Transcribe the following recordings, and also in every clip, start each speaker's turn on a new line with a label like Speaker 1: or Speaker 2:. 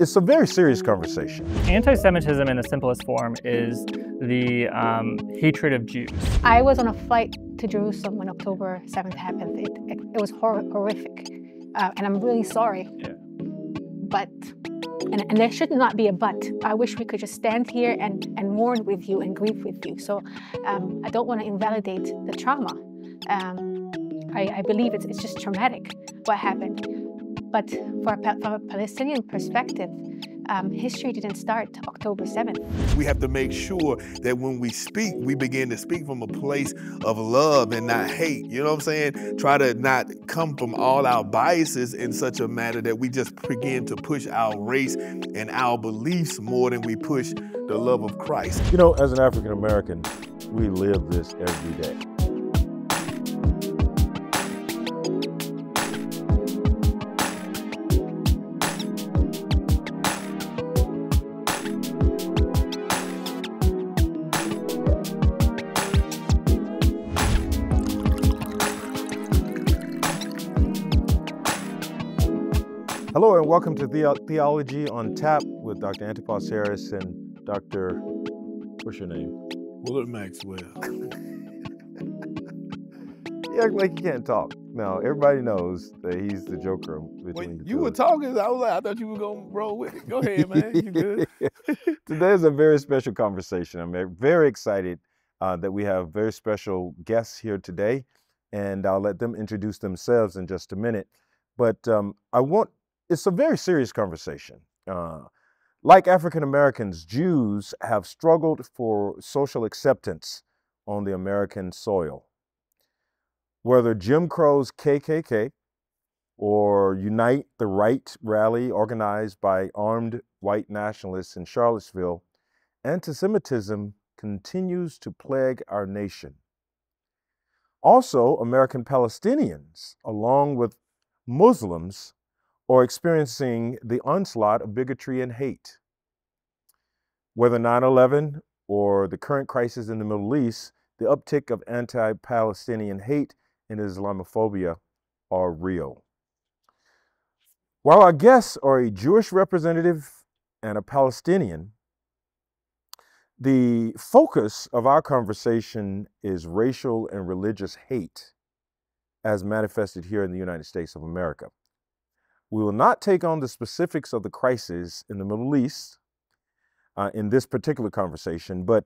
Speaker 1: It's a very serious conversation.
Speaker 2: Anti Semitism, in the simplest form, is the um, hatred of Jews.
Speaker 3: I was on a flight to Jerusalem when October 7th happened. It, it, it was hor- horrific. Uh, and I'm really sorry.
Speaker 2: Yeah.
Speaker 3: But, and, and there should not be a but. I wish we could just stand here and, and mourn with you and grieve with you. So um, I don't want to invalidate the trauma. Um, I, I believe it's, it's just traumatic what happened. But for a, from a Palestinian perspective, um, history didn't start October 7th.
Speaker 4: We have to make sure that when we speak, we begin to speak from a place of love and not hate. You know what I'm saying? Try to not come from all our biases in such a manner that we just begin to push our race and our beliefs more than we push the love of Christ.
Speaker 1: You know, as an African American, we live this every day. Hello and welcome to the- Theology on Tap with Dr. Antipas Harris and Dr. What's your name?
Speaker 4: Willard Maxwell.
Speaker 1: You act like you can't talk. No, everybody knows that he's the joker between
Speaker 4: Wait,
Speaker 1: the
Speaker 4: you were talking. I was like, I thought you were gonna roll with it. Go ahead, man. You good?
Speaker 1: Today is a very special conversation. I'm very excited uh, that we have very special guests here today, and I'll let them introduce themselves in just a minute. But um, I want, it's a very serious conversation. Uh, like African Americans, Jews have struggled for social acceptance on the American soil. Whether Jim Crow's KKK or Unite the Right rally organized by armed white nationalists in Charlottesville, anti-Semitism continues to plague our nation. Also, American Palestinians, along with Muslims, are experiencing the onslaught of bigotry and hate. Whether 9 11 or the current crisis in the Middle East, the uptick of anti Palestinian hate and Islamophobia are real. While our guests are a Jewish representative and a Palestinian, the focus of our conversation is racial and religious hate as manifested here in the United States of America. We will not take on the specifics of the crisis in the Middle East uh, in this particular conversation, but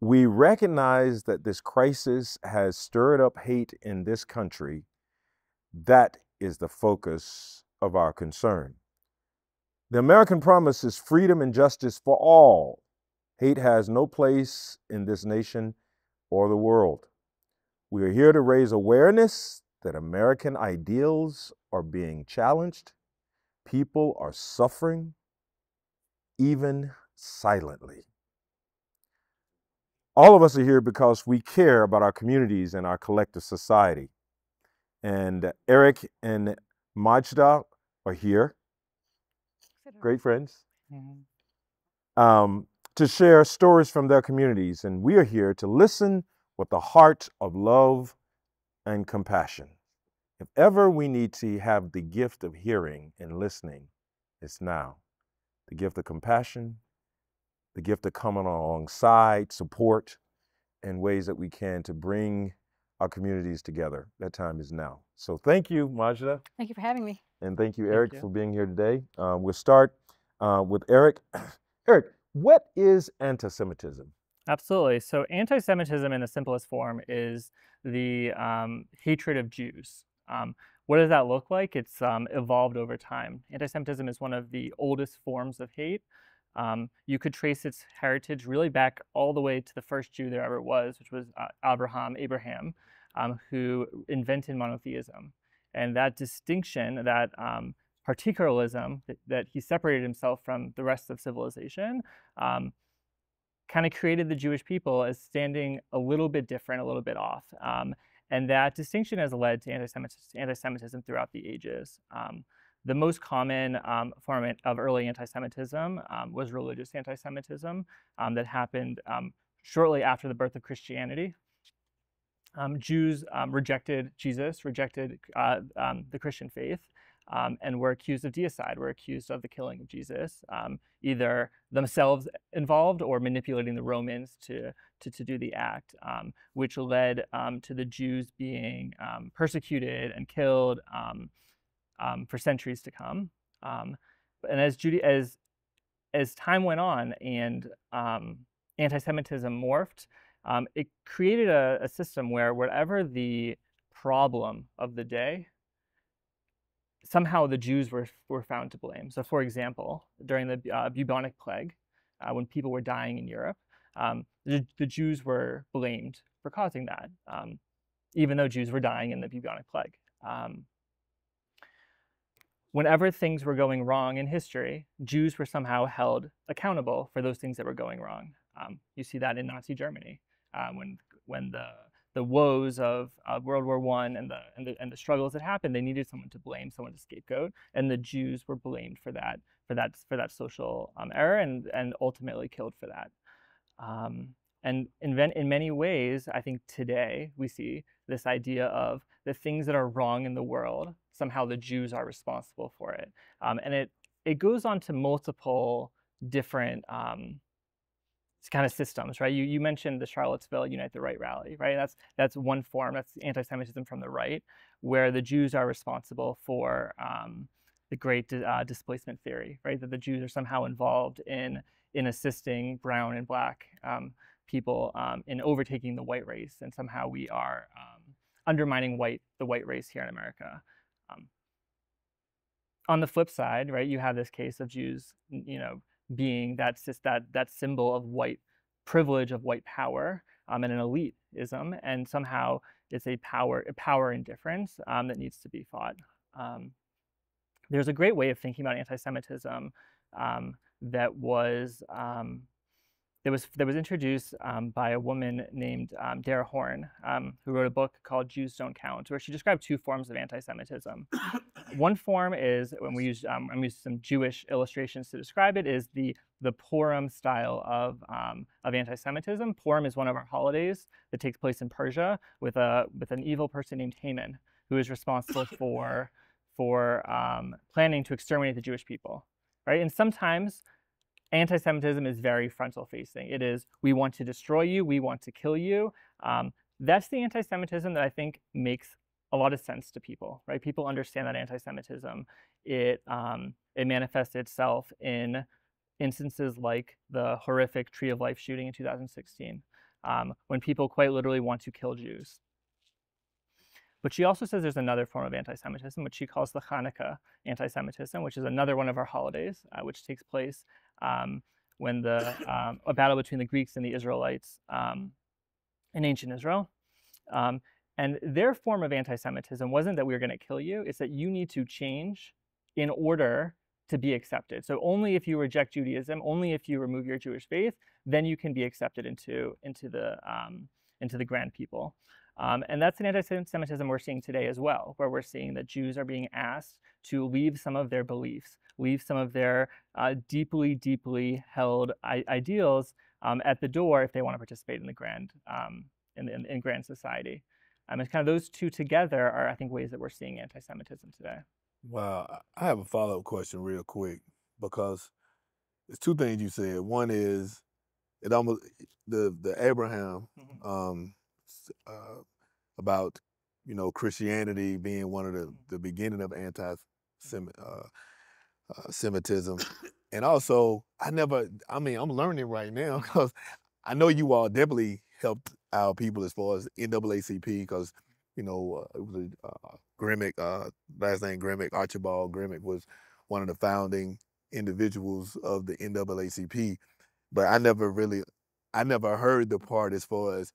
Speaker 1: we recognize that this crisis has stirred up hate in this country. That is the focus of our concern. The American promise is freedom and justice for all. Hate has no place in this nation or the world. We are here to raise awareness that American ideals are being challenged, people are suffering, even silently. All of us are here because we care about our communities and our collective society. And Eric and Majdah are here, great friends, um, to share stories from their communities. And we are here to listen with the heart of love and compassion. If ever we need to have the gift of hearing and listening, it's now. The gift of compassion, the gift of coming alongside, support, and ways that we can to bring our communities together. That time is now. So thank you, Majdah,
Speaker 3: Thank you for having me.
Speaker 1: and thank you,
Speaker 2: Thank
Speaker 1: Eric,
Speaker 2: you.
Speaker 1: for being here today. Uh, we'll start uh, with Eric. Eric, what is anti-Semitism?
Speaker 2: Absolutely. So, anti Semitism, in the simplest form, is the um, hatred of Jews. Um, what does that look like? It's um, evolved over time. Anti Semitism is one of the oldest forms of hate. Um, you could trace its heritage really back all the way to the first Jew there ever was, which was uh, Abraham, Abraham, um, who invented monotheism. And that distinction, that um, particularism, that, that he separated himself from the rest of civilization, kind of created the Jewish people as standing a little bit different, a little bit off. Um, and that distinction has led to anti-Semitism, anti-Semitism throughout the ages. Um, the most common um, form of early anti-Semitism um, was religious anti-Semitism um, that happened um, shortly after the birth of Christianity. Jews rejected Jesus, rejected uh, the Christian faith, um, and were accused of deicide, were accused of the killing of Jesus, um, either themselves involved or manipulating the Romans to, to, to do the act, um, which led um, to the Jews being um, persecuted and killed um, for centuries to come. and as, Judy, as, as time went on and anti-Semitism morphed, it created a, a system where whatever the problem of the day, somehow the Jews were, were found to blame. So, for example, during the uh, bubonic plague, uh, when people were dying in Europe, um, the, the, Jews were blamed for causing that, um, even though Jews were dying in the bubonic plague. Um, whenever things were going wrong in history, Jews were somehow held accountable for those things that were going wrong. Um, you see that in Nazi Germany uh, when when the the woes of uh, World War One and the, and the and the struggles that happened, they needed someone to blame, someone to scapegoat, and the Jews were blamed for that for that for that social um, error and and ultimately killed for that. Um, and in, in many ways, I think today we see this idea of the things that are wrong in the world somehow the Jews are responsible for it, um, and it it goes on to multiple different um, kind of systems, right? You, you mentioned the Charlottesville Unite the Right rally, right? That's, that's one form, that's anti-Semitism from the right, where the Jews are responsible for um, the great uh, displacement theory, right? That the Jews are somehow involved in, in assisting brown and black um, people um, in overtaking the white race, and somehow we are um, undermining white, the white race here in America. Um, on the flip side, right, you have this case of Jews, you know, being that that that symbol of white privilege of white power um, and an elitism, and somehow it's a power a power indifference um, that needs to be fought. Um, there's a great way of thinking about anti-Semitism um, that was um, that was that was introduced um, by a woman named um, Dara Horn, um, who wrote a book called "Jews Don't Count," where she described two forms of anti-Semitism. One form is when we use um, I'm using some Jewish illustrations to describe it is the the Purim style of um, of anti-Semitism. Purim is one of our holidays that takes place in Persia with a with an evil person named Haman, who is responsible for for um, planning to exterminate the Jewish people. Right, and sometimes anti-Semitism is very frontal facing. It is, we want to destroy you, we want to kill you. Um, that's the anti-Semitism that I think makes a lot of sense to people, right? People understand that anti-Semitism. It, um, it manifests itself in instances like the horrific Tree of Life shooting in 2016, um, when people quite literally want to kill Jews. But she also says there's another form of anti Semitism, which she calls the Hanukkah anti Semitism, which is another one of our holidays, uh, which takes place um, when the um, a battle between the Greeks and the Israelites um, in ancient Israel. Um, and their form of anti Semitism wasn't that we were going to kill you, it's that you need to change in order to be accepted. So only if you reject Judaism, only if you remove your Jewish faith, then you can be accepted into, into, the, um, into the grand people. Um, and that's an anti-Semitism we're seeing today as well, where we're seeing that Jews are being asked to leave some of their beliefs, leave some of their uh, deeply, deeply held ideals um, at the door if they want to participate in the grand, um, in, in, in, grand society. Um, and kind of those two together are, I think, ways that we're seeing anti-Semitism today.
Speaker 4: Wow, I have a follow-up question real quick because there's two things you said. One is it almost the the Abraham mm-hmm. um, uh, about you know Christianity being one of the the beginning of anti-Semitism, uh, uh, Semitism, and also I never. I mean, I'm learning right now because I know you all definitely helped our people as far as NAACP because you know uh, it was a uh, Gremick, uh, last name Gremick, Archibald Gremick was one of the founding individuals of the NAACP, but I never really, I never heard the part as far as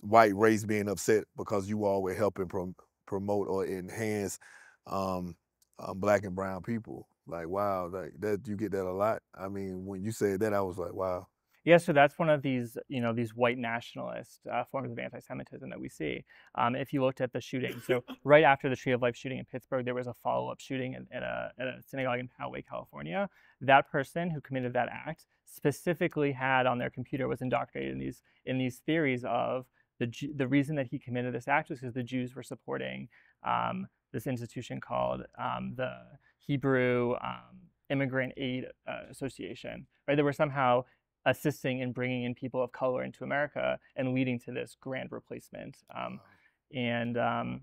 Speaker 4: white race being upset because you all were helping prom- promote or enhance um, um, black and brown people. Like wow, like that you get that a lot. I mean, when you said that, I was like, wow.
Speaker 2: Yeah, so that's one of these, you know, these white nationalist uh, forms of anti-Semitism that we see. Um, if you looked at the shooting, so right after the Tree of Life shooting in Pittsburgh, there was a follow-up shooting in, in, a, a, synagogue in Poway, California. That person who committed that act specifically had on their computer was indoctrinated in these in these theories of the the reason that he committed this act was because the Jews were supporting um, this institution called um, the Hebrew um, Immigrant Aid uh, Association, right? They were somehow assisting in bringing in people of color into America and leading to this grand replacement. Um, and um,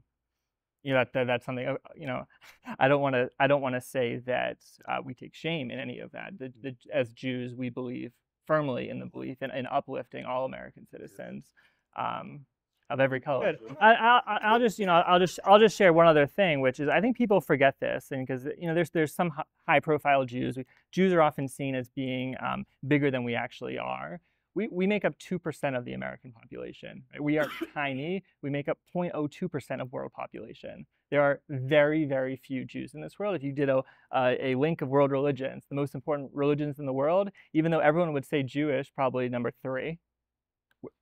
Speaker 2: you know that, that, that's something uh, you know I don't want to I don't want to say that uh, we take shame in any of that. The, the, as Jews, we believe firmly in the belief in, in uplifting all American citizens. Um, of every color. I, will just, you know, I'll just, I'll just share one other thing, which is I think people forget this, and because you know, there's, there's some high-profile Jews. Jews are often seen as being um, bigger than we actually are. We, we make up 2% of the American population. Right? We are tiny. We make up 0.02% of world population. There are very, very few Jews in this world. If you did a, uh, a link of world religions, the most important religions in the world, even though everyone would say Jewish, probably number three,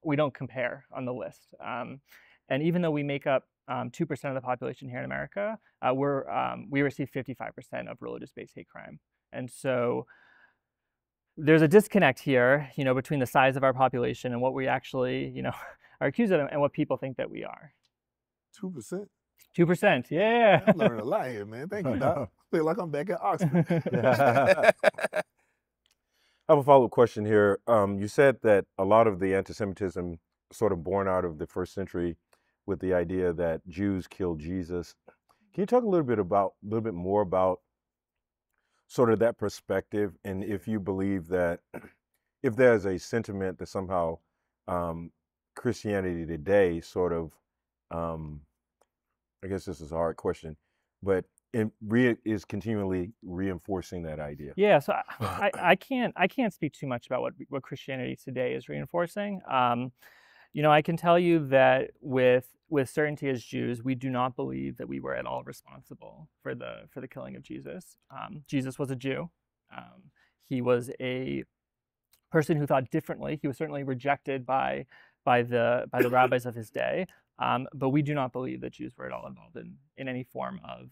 Speaker 2: we don't compare on the list. Um, and even though we make up um, 2% of the population here in America, uh, we're, um, we receive 55% of religious-based hate crime. And so there's a disconnect here, you know, between the size of our population and what we actually, you know, are accused of and what people think that we are.
Speaker 4: 2%?
Speaker 2: 2%, yeah.
Speaker 4: I learned a lot here, man. Thank you, Doc. I feel like I'm back at Oxford.
Speaker 1: I have a follow up question here. Um, you said that a lot of the anti Semitism sort of born out of the first century with the idea that Jews killed Jesus. Can you talk a little bit about a little bit more about sort of that perspective and if you believe that if there's a sentiment that somehow um, Christianity today sort of um, I guess this is a hard question, but and re- is continually reinforcing that idea.
Speaker 2: Yeah, so I, I, I, can't I can't speak too much about what what Christianity today is reinforcing. Um, you know, I can tell you that with with certainty as Jews, we do not believe that we were at all responsible for the for the killing of Jesus. Um, Jesus was a Jew. Um, he was a person who thought differently. He was certainly rejected by by the by the rabbis of his day. Um, but we do not believe that Jews were at all involved in, in any form of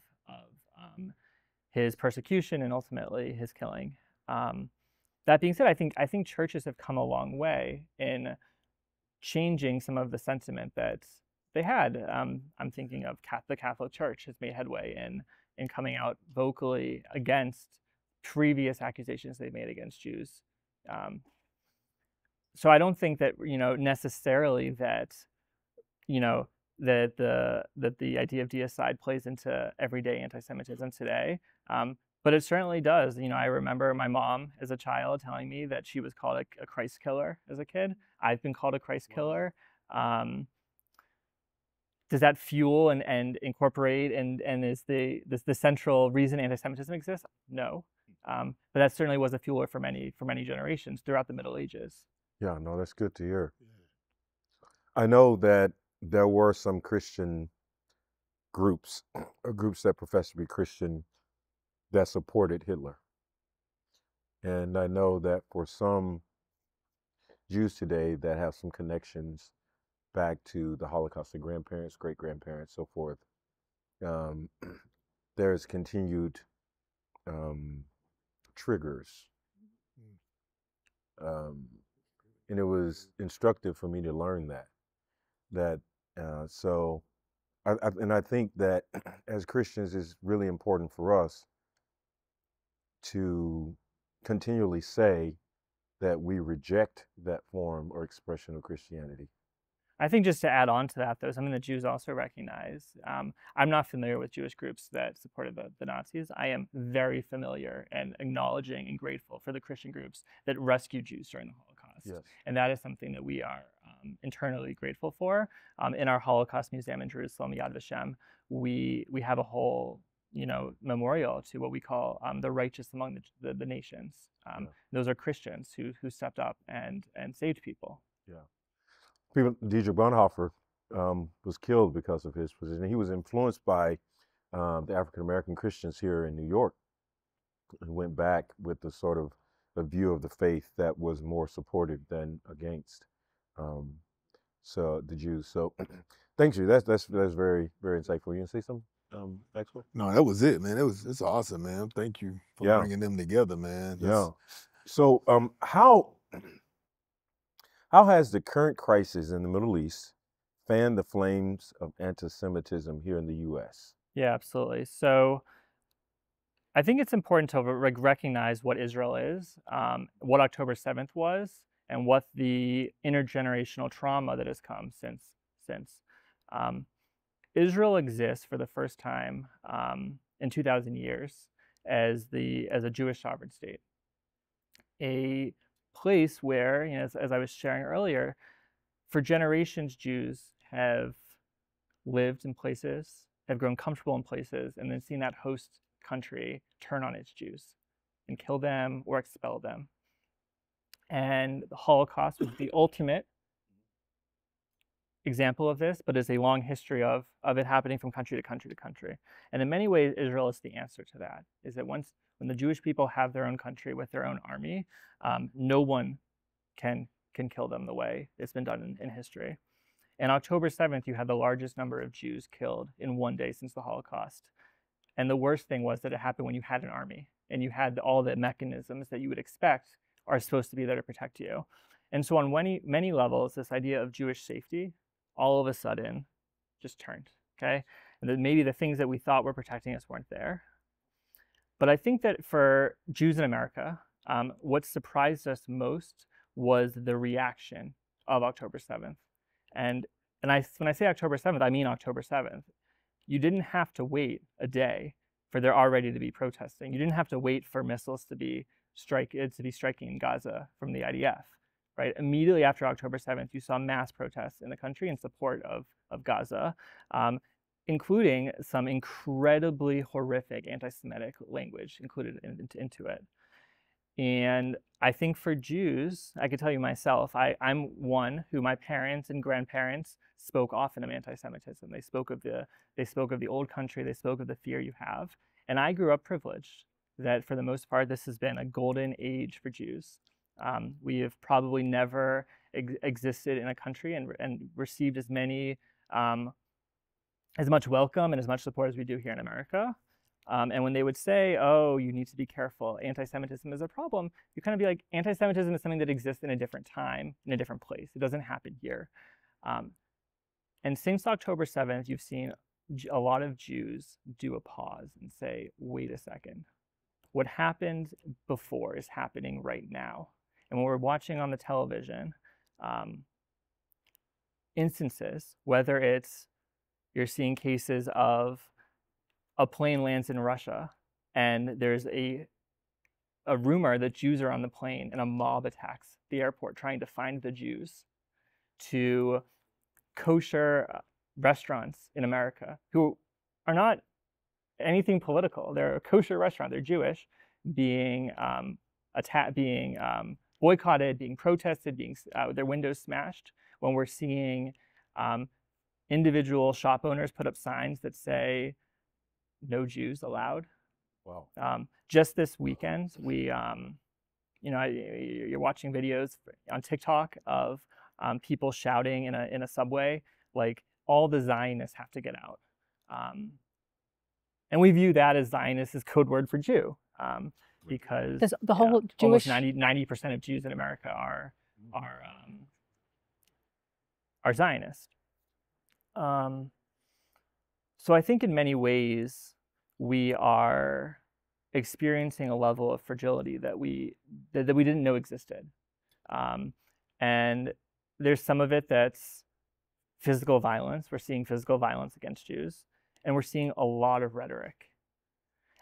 Speaker 2: his persecution and ultimately his killing. Um, that being said, I think I think churches have come a long way in changing some of the sentiment that they had. Um, I'm thinking of the Catholic Church has made headway in in coming out vocally against previous accusations they made against Jews. Um, so I don't think that you know necessarily that you know that the that the idea of deicide plays into everyday anti-Semitism today. Um, but it certainly does. You know, I remember my mom as a child telling me that she was called a, a Christ killer as a kid. I've been called a Christ killer. Um, does that fuel and, and incorporate and, and is the, the, the central reason anti-Semitism exists? No. Um, but that certainly was a fueler for many for many generations throughout the Middle Ages.
Speaker 1: Yeah, no, that's good to hear. I know that there were some Christian groups, or groups that professed to be Christian, that supported Hitler. And I know that for some Jews today that have some connections back to the Holocaust, their grandparents, great grandparents, so forth, um, there's continued um, triggers. Um, and it was instructive for me to learn that that uh, so, I, I, and I think that as Christians, it's really important for us to continually say that we reject that form or expression of Christianity.
Speaker 2: I think just to add on to that, though, something that Jews also recognize. Um, I'm not familiar with Jewish groups that supported the, the, Nazis. I am very familiar and acknowledging and grateful for the Christian groups that rescued Jews during the Holocaust. Yes. And that is something that we are um, internally grateful for. Um, in our Holocaust Museum in Jerusalem, Yad Vashem, we we have a whole you know memorial to what we call um, the righteous among the, the, the nations. Um, yeah. Those are Christians who who stepped up and and saved people.
Speaker 1: Yeah, people. Dietrich Bonhoeffer um, was killed because of his position. He was influenced by um, the African American Christians here in New York, and went back with the sort of a view of the faith that was more supportive than against um, so the Jews. So thanks you. That's that's that's very very insightful. You can say something, um, Maxwell?
Speaker 4: No, that was it, man. It was it's awesome, man. Thank you for yeah. bringing them together, man.
Speaker 1: That's... Yeah. So um, how how has the current crisis in the Middle East fanned the flames of anti-Semitism here in the U.S.?
Speaker 2: Yeah, absolutely. So I think it's important to re- recognize what Israel is, um, what October 7th was, and what the intergenerational trauma that has come since. since. Um, Israel exists for the first time um, in 2,000 years as, the, as a Jewish sovereign state. A place where, you know, as, as I was sharing earlier, for generations, Jews have lived in places, have grown comfortable in places, and then seen that host country turn on its Jews and kill them or expel them. And the Holocaust was the ultimate example of this, but is a long history of, of it happening from country to country to country. And in many ways, Israel is the answer to that, is that once when the Jewish people have their own country with their own army, um, no one can, can kill them the way it's been done in, in history. And October 7th, you had the largest number of Jews killed in one day since the Holocaust. And the worst thing was that it happened when you had an army and you had all the mechanisms that you would expect are supposed to be there to protect you. And so, on many, many levels, this idea of Jewish safety all of a sudden just turned, okay? And then maybe the things that we thought were protecting us weren't there. But I think that for Jews in America, um, what surprised us most was the reaction of October 7th. And, and I, when I say October 7th, I mean October 7th. You didn't have to wait a day for there already to be protesting. You didn't have to wait for missiles to be strike to be striking in Gaza from the IDF right? Immediately after October 7th, you saw mass protests in the country in support of, of Gaza, um, including some incredibly horrific anti Semitic language included in, in, into it. And I think for Jews, I could tell you myself, I, I'm one who my parents and grandparents spoke often of anti-Semitism. They spoke of the they spoke of the old country, they spoke of the fear you have. And I grew up privileged that for the most part this has been a golden age for Jews. Um, we have probably never ex existed in a country and, and received as many, um, as much welcome and as much support as we do here in America. Um, and when they would say, oh, you need to be careful, anti-Semitism is a problem, you kind of be like, anti-Semitism is something that exists in a different time, in a different place. It doesn't happen here. Um, and since October 7th, you've seen a lot of Jews do a pause and say, wait a second. What happened before is happening right now. And when we're watching on the television, um, instances, whether it's you're seeing cases of a plane lands in Russia and there's a a rumor that Jews are on the plane and a mob attacks the airport trying to find the Jews to kosher uh, restaurants in America who are not anything political. They're a kosher restaurant. They're Jewish, being um, attacked, being um, boycotted, being protested, being uh, their windows smashed, when we're seeing um, individual shop owners put up signs that say "No Jews allowed."
Speaker 1: Wow.
Speaker 2: Um, just this weekend, we, um, you know, you're watching videos on TikTok of um, people shouting in a in a subway, like all the Zionists have to get out, um, and we view that as Zionist as code word for Jew. Um, because
Speaker 3: Does the whole
Speaker 2: yeah,
Speaker 3: Jewish
Speaker 2: almost 90 percent of Jews in America are are um, are Zionist. Um, so I think in many ways we are experiencing a level of fragility that we that, that we didn't know existed, um, and there's some of it that's physical violence. We're seeing physical violence against Jews, and we're seeing a lot of rhetoric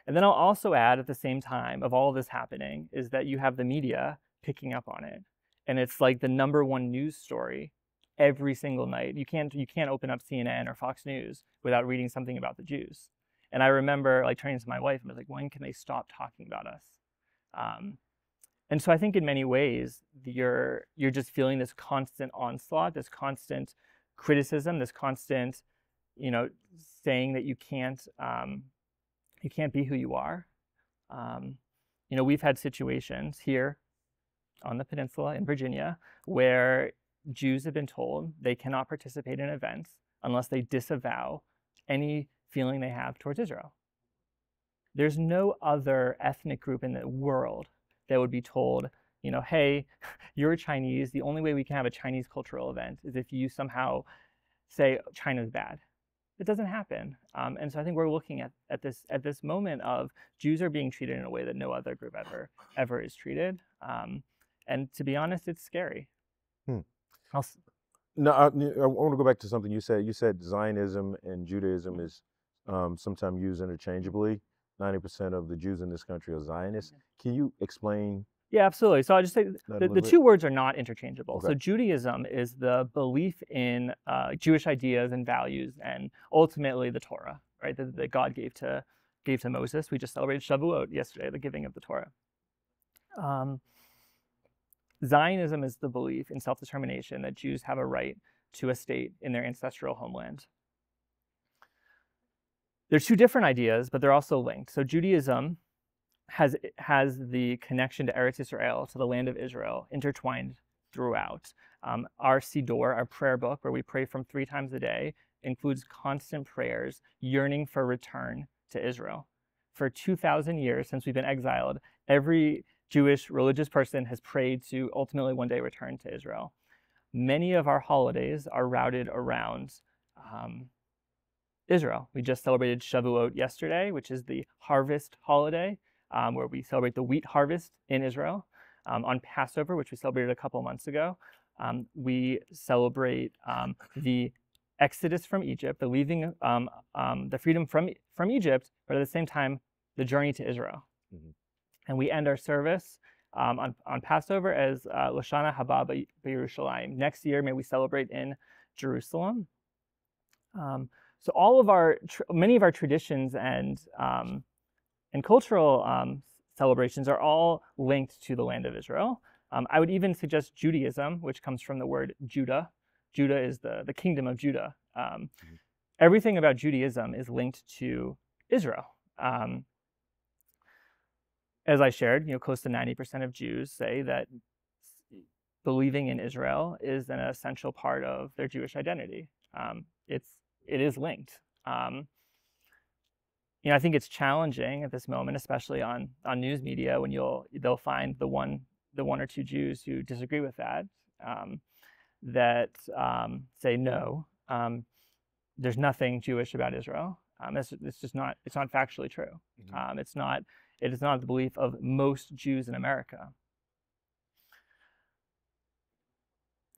Speaker 2: and then I'll also add at the same time of all of this happening is that you have the media picking up on it. And it's like the number one news story every single night. You can't you can't open up CNN or Fox News without reading something about the Jews. And I remember like turning to my wife and I was like, when can they stop talking about us? Um, and so I think in many ways you're you're just feeling this constant onslaught, this constant criticism, this constant, you know, saying that you can't um, you can't be who you are. Um, you know, we've had situations here on the peninsula in Virginia where Jews have been told they cannot participate in events unless they disavow any feeling they have towards Israel. There's no other ethnic group in the world that would be told, you know, hey, you're Chinese. The only way we can have a Chinese cultural event is if you somehow say China's bad. It doesn't happen. Um, and so I think we're looking at, at this at this moment of Jews are being treated in a way that no other group ever ever is treated. Um, and to be honest, it's scary.
Speaker 1: Hmm.
Speaker 2: I'll,
Speaker 1: No, I, I want to go back to something you said. You said Zionism and Judaism is um, sometimes used interchangeably. Ninety percent of the Jews in this country are Zionists. Can you explain
Speaker 2: yeah, absolutely. So I'll just say the, the two words are not interchangeable. So Judaism is the belief in uh, Jewish ideas and values, and ultimately the Torah, right? That, that God gave to gave to Moses. We just celebrated Shavuot yesterday, the giving of the Torah. Um, Zionism is the belief in self determination that Jews have a right to a state in their ancestral homeland. They're two different ideas, but they're also linked. So Judaism has has the connection to Eretz Israel, to the land of Israel, intertwined throughout. Um, our Siddur, our prayer book, where we pray from three times a day, includes constant prayers yearning for return to Israel. For 2,000 years, since we've been exiled, every Jewish religious person has prayed to ultimately one day return to Israel. Many of our holidays are routed around um, Israel. We just celebrated Shavuot yesterday, which is the harvest holiday, um, where we celebrate the wheat harvest in Israel. Um, on Passover, which we celebrated a couple months ago, um, we celebrate um, the exodus from Egypt, the leaving, um, um, the freedom from from Egypt, but at the same time, the journey to Israel.
Speaker 1: Mhm.
Speaker 2: And we end our service um, on, on Passover as uh, Lashana Haba Yerushalayim. Next year, may we celebrate in Jerusalem. Um, so all of our, tr- many of our traditions and um, and cultural um, celebrations are all linked to the land of Israel. Um, I would even suggest Judaism, which comes from the word Judah. Judah is the, the kingdom of Judah. Um,
Speaker 1: Mhm.
Speaker 2: Everything about Judaism is linked to Israel. Um, as I shared, you know, close to 90% of Jews say that believing in Israel is an essential part of their Jewish identity. Um, it's it is linked. You know, I think it's challenging at this moment, especially on on news media, when you'll they'll find the one the one or two Jews who disagree with that, um, that um, say no, um, there's nothing Jewish about Israel. Um, it's, it's just not it's not factually true.
Speaker 1: Mhm.
Speaker 2: Um, it's not it is not the belief of most Jews in America.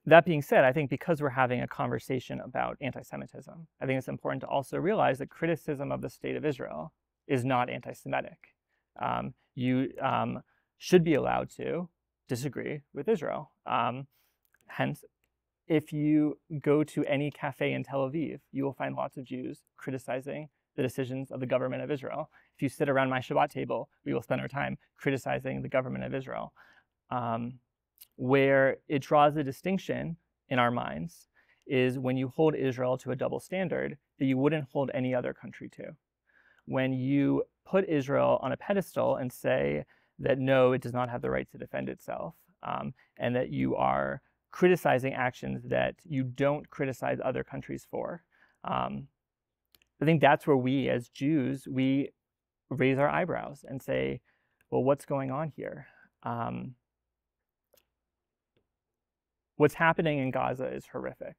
Speaker 2: That being said, I think because we're having a conversation about anti Semitism, I think it's important to also realize that criticism of the state of Israel is not anti Semitic. Um, you um, should be allowed to disagree with Israel. Um, hence, if you go to any cafe in Tel Aviv, you will find lots of Jews criticizing the decisions of the government of Israel. If you sit around my Shabbat table, we will spend our time criticizing the government of Israel. Um, where it draws a distinction in our minds is when you hold Israel to a double standard that you wouldn't hold any other country to. When you put Israel on a pedestal and say that no, it does not have the right to defend itself, um, and that you are criticizing actions that you don't criticize other countries for. Um, I think that's where we, as Jews, we raise our eyebrows and say, "Well, what's going on here?" Um, what's happening in Gaza is horrific.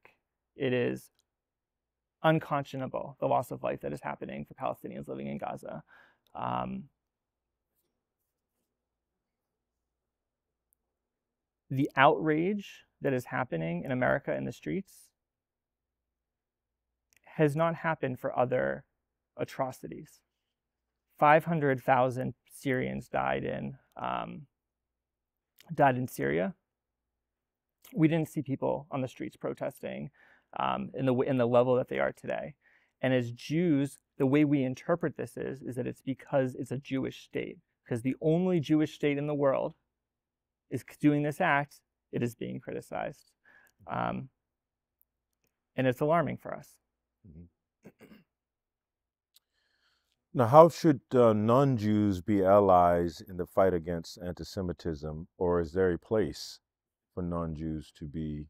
Speaker 2: It is unconscionable, the loss of life that is happening for Palestinians living in Gaza. Um, the outrage that is happening in America in the streets has not happened for other atrocities. 500,000 Syrians died in um, died in Syria. We didn't see people on the streets protesting um, in the in the level that they are today. And as Jews, the way we interpret this is is that it's because it's a Jewish state. Because the only Jewish state in the world is doing this act, it is being criticized, um, and it's alarming for us.
Speaker 1: Now, how should uh, non-Jews be allies in the fight against anti-Semitism, or is there a place for non-Jews to be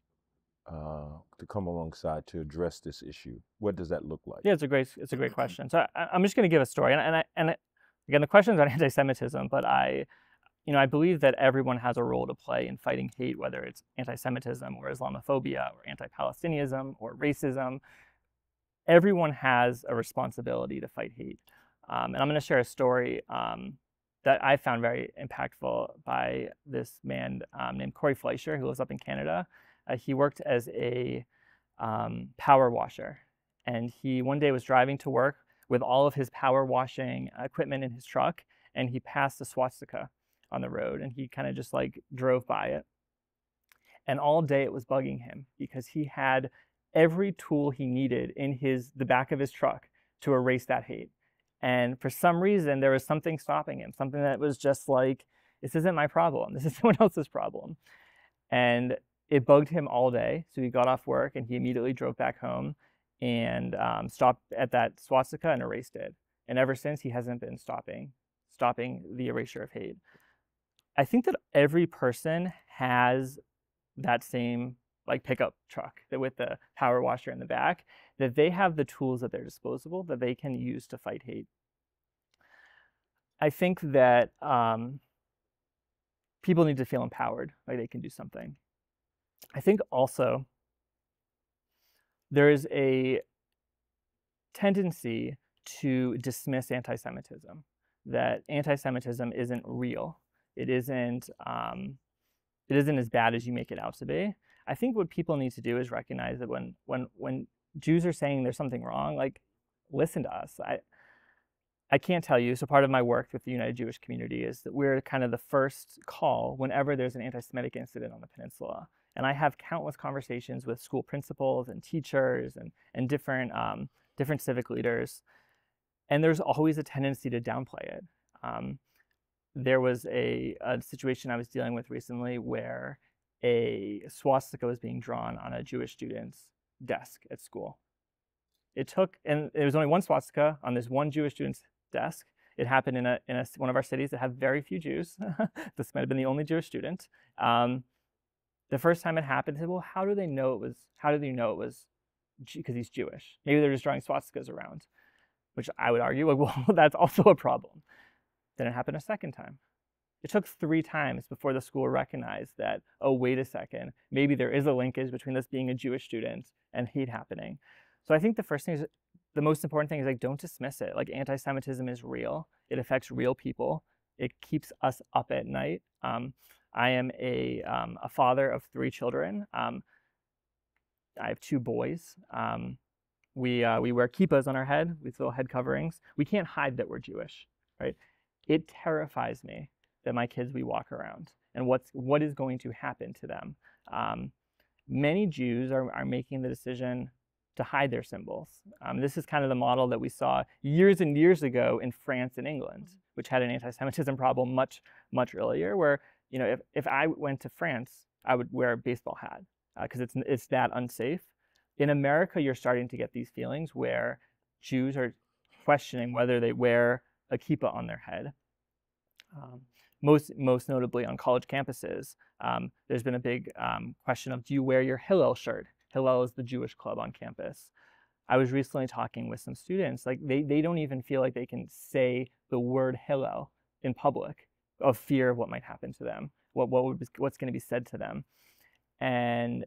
Speaker 1: uh, to come alongside to address this issue? What does that look like?
Speaker 2: Yeah, it's a great it's a great question. So I, I'm just going to give a story, and and I, and again, the question is about anti-Semitism, but I, you know, I believe that everyone has a role to play in fighting hate, whether it's anti-Semitism or Islamophobia or anti-Palestinianism or racism. everyone has a responsibility to fight hate. Um, and I'm going to share a story um, that I found very impactful by this man um, named Corey Fleischer, who lives up in Canada. Uh, he worked as a um, power washer, and he one day was driving to work with all of his power washing equipment in his truck, and he passed a swastika on the road, and he kind of just like drove by it. And all day it was bugging him because he had every tool he needed in his the back of his truck to erase that hate. And for some reason, there was something stopping him, something that was just like, this isn't my problem. This is someone else's problem. And it bugged him all day. So he got off work and he immediately drove back home and um, stopped at that swastika and erased it. And ever since, he hasn't been stopping, stopping the erasure of hate. I think that every person has that same like pickup truck with the power washer in the back, that they have the tools at their disposal that they can use to fight hate. I think that um, people need to feel empowered, like they can do something. I think also there is a tendency to dismiss anti Semitism, that anti Semitism isn't real. It isn't, um, it isn't as bad as you make it out to be. I think what people need to do is recognize that when when when Jews are saying there's something wrong, like listen to us. I I can't tell you. So part of my work with the United Jewish Community is that we're kind of the first call whenever there's an anti-Semitic incident on the peninsula. And I have countless conversations with school principals and teachers and and different um, different civic leaders. And there's always a tendency to downplay it. Um, there was a, a situation I was dealing with recently where a swastika was being drawn on a Jewish student's desk at school. It took, and there was only one swastika on this one Jewish student's desk. It happened in, a, in a, one of our cities that have very few Jews. this might have been the only Jewish student. Um, the first time it happened, I said, well, how do they know it was, how do they know it was, because he's Jewish? Maybe they're just drawing swastikas around, which I would argue, like, well, that's also a problem. Then it happened a second time. It took three times before the school recognized that, oh, wait a second, maybe there is a linkage between this being a Jewish student and hate happening. So I think the first thing is, the most important thing is like, don't dismiss it. Like anti Semitism is real, it affects real people, it keeps us up at night. Um, I am a, um, a father of three children. Um, I have two boys. Um, we, uh, we wear kippas on our head, these little head coverings. We can't hide that we're Jewish, right? It terrifies me that my kids we walk around and what's what is going to happen to them. Um, many Jews are, are making the decision to hide their symbols. Um, this is kind of the model that we saw years and years ago in France and England, which had an anti-Semitism problem much much earlier. Where you know if, if I went to France, I would wear a baseball hat because uh, it's it's that unsafe. In America, you're starting to get these feelings where Jews are questioning whether they wear a kippah on their head. Um, most, most notably on college campuses, um, there's been a big um, question of do you wear your Hillel shirt? Hillel is the Jewish club on campus. I was recently talking with some students, like they, they don't even feel like they can say the word Hillel in public of fear of what might happen to them, what, what would, what's going to be said to them. And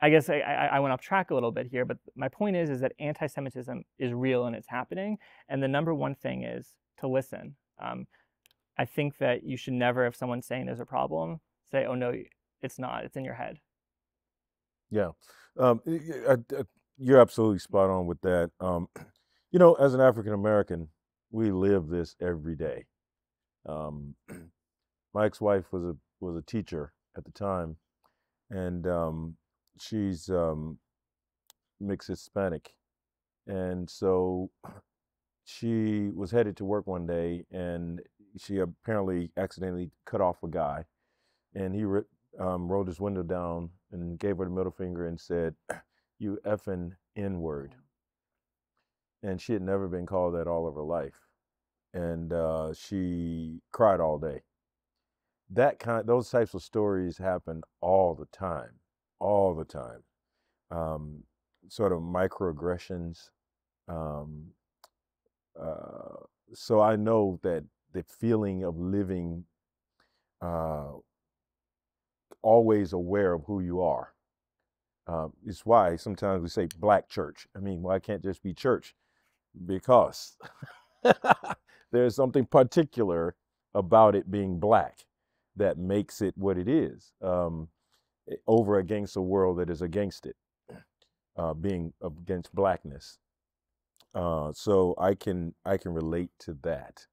Speaker 2: I guess I, I, I, went off track a little bit here, but my point is, is that anti-Semitism is real and it's happening. And the number one thing is to listen. Um, I think that you should never, if someone's saying there's a problem, say, "Oh no, it's not. It's in your head."
Speaker 1: Yeah, um, you're absolutely spot on with that. Um, you know, as an African American, we live this every day. Um, my ex-wife was a was a teacher at the time, and um, she's um, mixed Hispanic, and so she was headed to work one day, and she apparently accidentally cut off a guy, and he um, rolled his window down and gave her the middle finger and said, "You effing n word." And she had never been called that all of her life, and uh, she cried all day. That kind, those types of stories happen all the time, all the time. Um, sort of microaggressions. Um, uh, so I know that the feeling of living uh, always aware of who you are. Uh, it's why sometimes we say black church. I mean, why can't just be church? Because there's something particular about it being black that makes it what it is um, eh, over against a world that is against it, uh, being against blackness. Uh, so I can I can relate to that.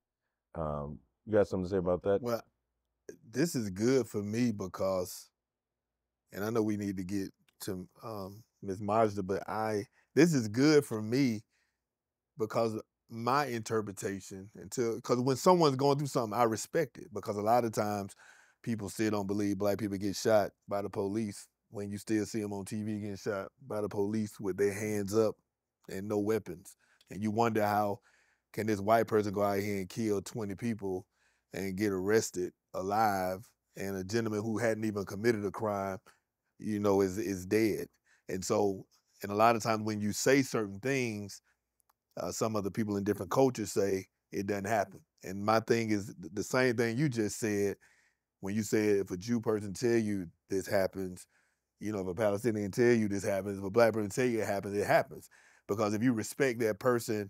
Speaker 1: Um, you got something to say about that?
Speaker 4: Well, this is good for me because, and I know we need to get to um, Ms. Majdah, but I this is good for me because my interpretation until because when someone's going through something, I respect it because a lot of times people still don't believe black people get shot by the police when you still see them on TV getting shot by the police with their hands up and no weapons, and you wonder how can this white person go out here and kill 20 people and get arrested alive and a gentleman who hadn't even committed a crime you know is is dead? And so and a lot of times when you say certain things uh, some of the people in different cultures say it doesn't happen. And my thing is the same thing you just said when you said if a jew person tell you this happens you know if a palestinian tell you this happens if a black person tell you it happens it happens. Because if you respect that person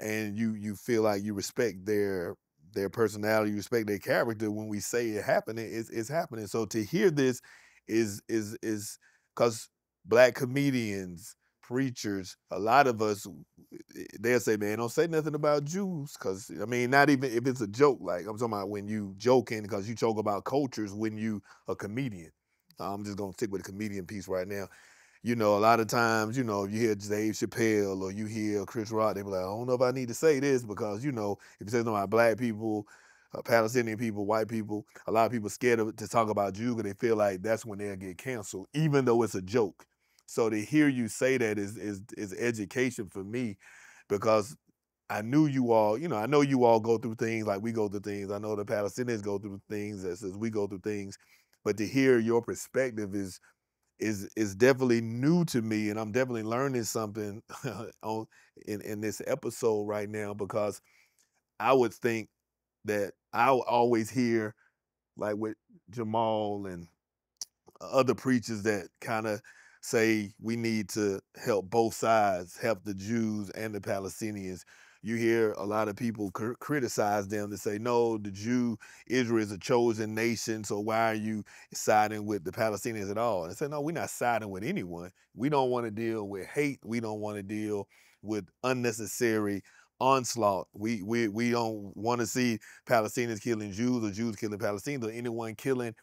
Speaker 4: and you you feel like you respect their their personality, you respect their character. When we say it happening, it's, it's happening. So to hear this is is is because black comedians, preachers, a lot of us eh, they'll say, "Man, don't say nothing about Jews," because I mean, not even if it's a joke. Like I'm talking about when you joking because you joke about cultures when you a comedian. I'm just gonna stick with the comedian piece right now you know, a lot of times, you know, you hear Dave Chappelle or you hear Chris Rock, they be like, I don't know if I need to say this because, you know, if you say something about black people, uh, Palestinian people, white people, a lot of people scared of, to talk about Jews because they feel like that's when they'll get canceled, even though it's a joke. So to hear you say that is is is education for me because I knew you all, you know, I know you all go through things like we go through things. I know the Palestinians go through things as, as we go through things. But to hear your perspective is is is definitely new to me, and I'm definitely learning something on in in this episode right now because I would think that I always hear like with Jamal and other preachers that kind of say we need to help both sides, help the Jews and the Palestinians you hear a lot of people cr- criticize them to say, no, the Jew, Israel is a chosen nation, so why are you siding with the Palestinians at all? And said, no, we're not siding with anyone. We don't want to deal with hate. We don't want to deal with unnecessary onslaught. We we we don't want to see Palestinians killing Jews or Jews killing Palestinians or anyone killing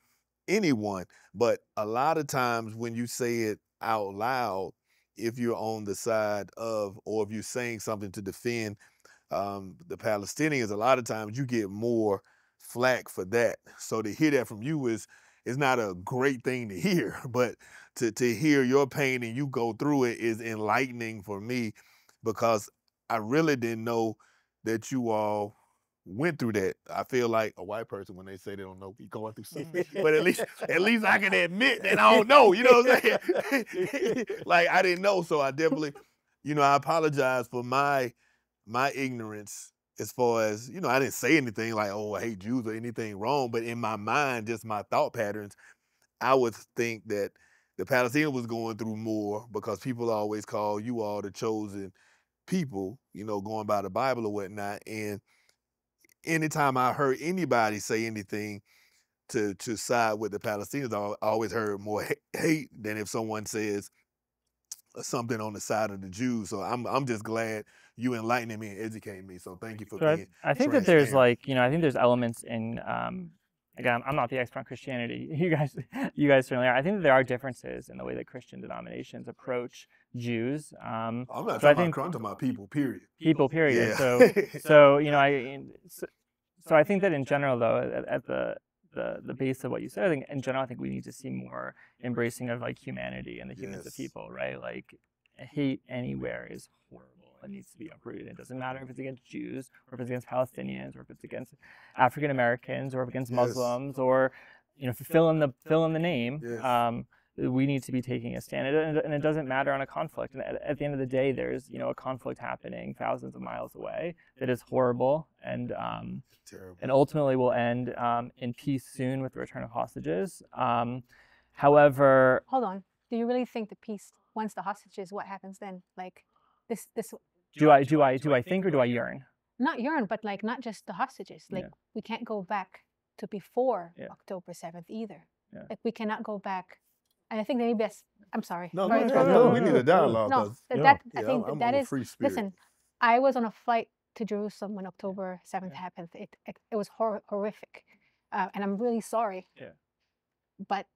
Speaker 4: anyone. But a lot of times when you say it out loud, if you're on the side of or if you're saying something to defend um, the Palestinians, a lot of times you get more flack for that. So to hear that from you is is not a great thing to hear, but to to hear your pain and you go through it is enlightening for me because I really didn't know that you all went through that. I feel like a white person when they say they don't know be going through something. but at least at least I can admit that I don't know. You know what I'm saying? like I didn't know. So I definitely, you know, I apologize for my my ignorance as far as you know i didn't say anything like oh i hate jews or anything wrong but in my mind just my thought patterns i would think that the palestinian was going through more because people always call you all the chosen people you know going by the bible or whatnot and anytime i heard anybody say anything to to side with the palestinians i always heard more hate than if someone says something on the side of the jews so i'm i'm just glad you enlightening me and educating me. So thank you for
Speaker 2: so
Speaker 4: being.
Speaker 2: I, I think that there's like you know I think there's elements in um, again I'm not the expert on Christianity. You guys you guys certainly are. I think that there are differences in the way that Christian denominations approach Jews. Um,
Speaker 4: I'm not so talking I think, about, I'm talking about people. Period.
Speaker 2: People. Period. Yeah. So so you know I. So, so I think that in general, though, at, at the the the base of what you said, I think in general, I think we need to see more embracing of like humanity and the humans yes. of people, right? Like hate anywhere is horrible that needs to be uprooted. It doesn't matter if it's against Jews or if it's against Palestinians or if it's against African Americans or if it's against Muslims yes. or you know fill in the fill in the name. Yes. Um, we need to be taking a stand, and it doesn't matter on a conflict. And at, the end of the day, there's you know a conflict happening thousands of miles away that is horrible and um, and ultimately will end um, in peace soon with the return of hostages. Um, however,
Speaker 3: hold on Do you really think the peace once the hostages? What happens then? Like this, this
Speaker 2: Do I do I do I think or do I yearn?
Speaker 3: not yearn, but like not just the hostages. Like
Speaker 2: Yeah.
Speaker 3: we can't go back to before
Speaker 2: Yeah.
Speaker 3: October seventh either.
Speaker 2: Yeah.
Speaker 3: Like we cannot go back. And I think that maybe that's. I'm sorry.
Speaker 4: No, no, no, no, we need a dialogue.
Speaker 3: No, that,
Speaker 4: yeah,
Speaker 3: I
Speaker 4: yeah,
Speaker 3: think
Speaker 4: I'm,
Speaker 3: that
Speaker 4: I'm
Speaker 3: is. Listen, I was on a flight to Jerusalem when October 7th
Speaker 2: Yeah.
Speaker 3: happened. It, it, it was hor- horrific. Uh, and I'm really sorry.
Speaker 2: Yeah.
Speaker 3: But,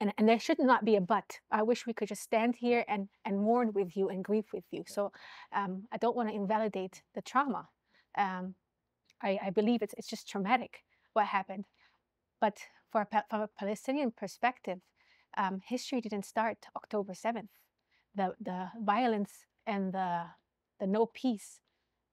Speaker 3: and, and there should not be a but. I wish we could just stand here and, and mourn with you and grieve with you. So um, I don't want to invalidate the trauma. Um, I, I believe it's, it's just traumatic what happened. But for a, from a Palestinian perspective, um, history didn't start October 7th. The, the violence and the, the no peace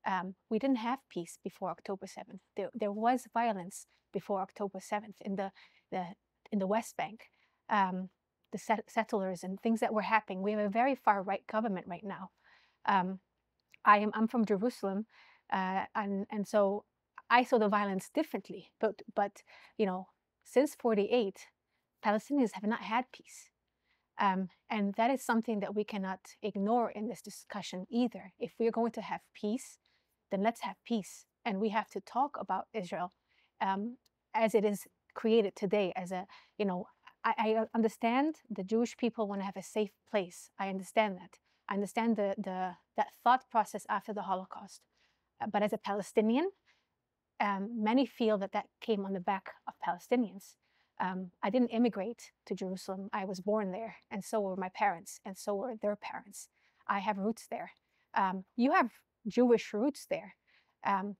Speaker 3: um, we didn't have peace before October 7th. There, there was violence before October 7th in the, the, in the West Bank, um, the set- settlers and things that were happening. We have a very far right government right now. Um, I am I'm from Jerusalem, uh, and and so I saw the violence differently. But but you know, since 48, Palestinians have not had peace. Um, and that is something that we cannot ignore in this discussion either. If we're going to have peace, then let's have peace. And we have to talk about Israel um, as it is created today. As a, you know, I, I understand the Jewish people want to have a safe place. I understand that. I understand the, the that thought process after the Holocaust. Uh, but as a Palestinian, um, many feel that that came on the back of Palestinians. Um, I didn't immigrate to Jerusalem. I was born there, and so were my parents, and so were their parents. I have roots there. Um, you have Jewish roots there, um,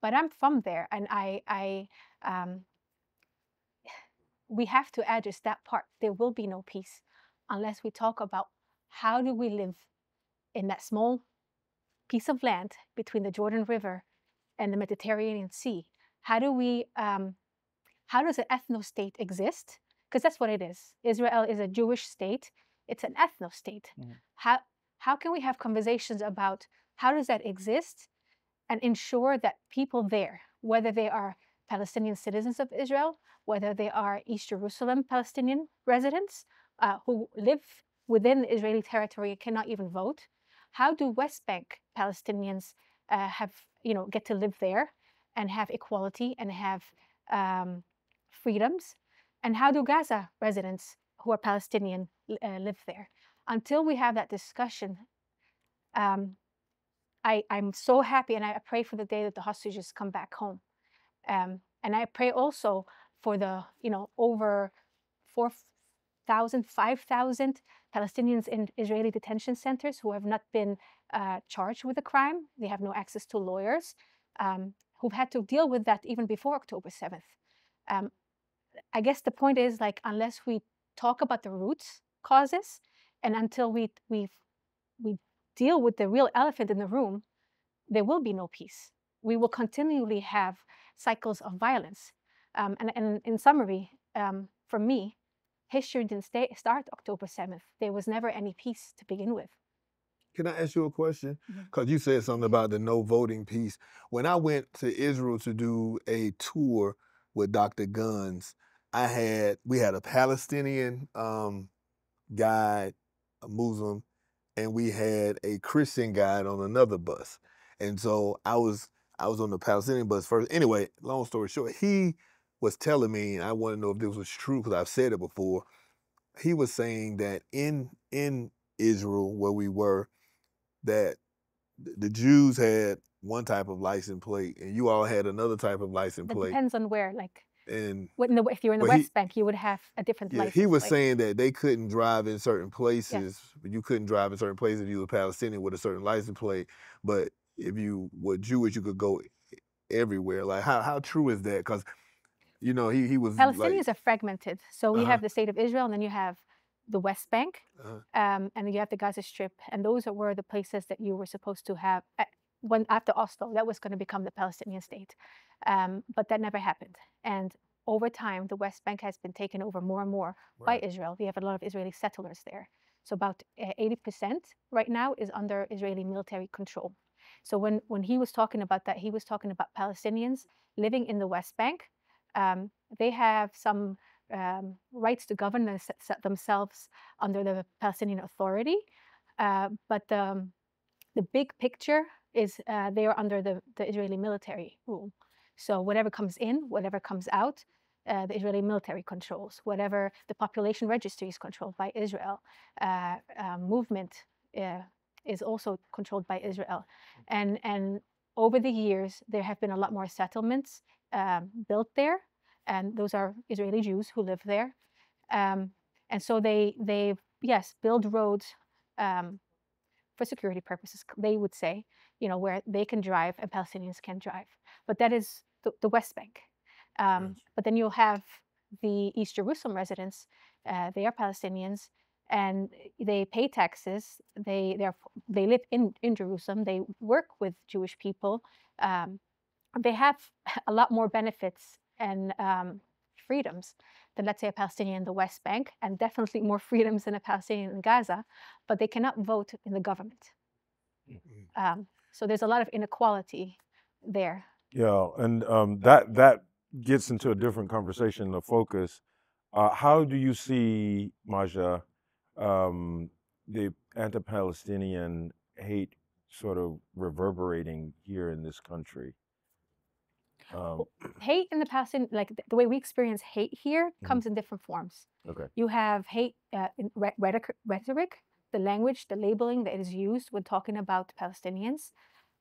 Speaker 3: but I'm from there, and I, I, um, we have to address that part. There will be no peace unless we talk about how do we live in that small piece of land between the Jordan River and the Mediterranean Sea. How do we um, how does an ethno state exist? Because that's what it is. Israel is a Jewish state. It's an ethno state.
Speaker 2: Mhm.
Speaker 3: How how can we have conversations about how does that exist and ensure that people there, whether they are Palestinian citizens of Israel, whether they are East Jerusalem Palestinian residents uh, who live within Israeli territory and cannot even vote, how do West Bank Palestinians uh, have you know get to live there and have equality and have um, freedoms, and how do Gaza residents who are Palestinian uh, live there? Until we have that discussion, um, I, I'm so happy and I pray for the day that the hostages come back home. Um, and I pray also for the, you know, over 4,000, 5,000 Palestinians in Israeli detention centers who have not been uh, charged with a crime. They have no access to lawyers, um, who've had to deal with that even before October 7th. Um, I guess the point is like, unless we talk about the roots causes and until we, we, we deal with the real elephant in the room, there will be no peace. We will continually have cycles of violence. Um, and, and in summary, um, for me, history didn't stay, start October 7th. There was never any peace to begin with.
Speaker 4: Can I ask you a question? Because you said something about the no voting piece. When I went to Israel to do a tour with Dr. Guns, I had we had a Palestinian um, guide, a Muslim, and we had a Christian guide on another bus. And so I was I was on the Palestinian bus first. Anyway, long story short, he was telling me, and I want to know if this was true because I've said it before. He was saying that in in Israel where we were, that the Jews had one type of license plate and you all had another type of license plate.
Speaker 3: depends on where, like,
Speaker 4: And
Speaker 3: the, if you're in the
Speaker 4: Well, he-
Speaker 3: West Bank, you would have a different
Speaker 4: yeah,
Speaker 3: license.
Speaker 4: he was saying that they couldn't drive in certain places, but you couldn't drive in certain places if you were Palestinian with a certain license plate. But if you were Jewish, you could go everywhere. Like how how true is that? Because you know he he was
Speaker 3: Palestinians
Speaker 4: like,
Speaker 3: are fragmented. So we
Speaker 4: Uh-huh.
Speaker 3: have the state of Israel, and then you have the West Bank,
Speaker 4: uh,
Speaker 3: um, and then you have the Gaza Strip, and those are were the places that you were supposed to have uh, when after Oslo. That was going to become the Palestinian state, um, but that never happened. And over time, the West Bank has been taken over more and more by. Israel. We have a lot of Israeli settlers there. So about uh, eighty percent right now is under Israeli military control. So when when he was talking about that, he was talking about Palestinians living in the West Bank. Um, they have some um, rights to govern themselves under the Palestinian Authority, uh, but um, the big picture is uh, they are under the, the Israeli military rule. So whatever comes in, whatever comes out, uh, the Israeli military controls. Whatever the population registry is controlled by Israel. Uh, uh, movement uh, is also controlled by Israel. And, and over the years, there have been a lot more settlements um, built there. And those are Israeli Jews who live there. Um, and so they, they, yes, build roads um, for security purposes, they would say, you know, where they can drive and Palestinians can drive. But that is the, the West Bank. Um, yes. But then you'll have the East Jerusalem residents. Uh, they are Palestinians, and they pay taxes. They they they live in in Jerusalem. They work with Jewish people. Um, they have a lot more benefits and um, freedoms than let's say a Palestinian in the West Bank, and definitely more freedoms than a Palestinian in Gaza. But they cannot vote in the government. Mm-hmm. Um, so there's a lot of inequality there.
Speaker 1: Yeah, and um, that that gets into a different conversation, the focus. Uh, how do you see, Majdah, um, the anti Palestinian hate sort of reverberating here in this country?
Speaker 3: Um, hate in the Palestinian, like the way we experience hate here, mm-hmm. comes in different forms.
Speaker 1: Okay.
Speaker 3: You have hate uh, in rhetoric, rhetoric, the language, the labeling that is used when talking about Palestinians.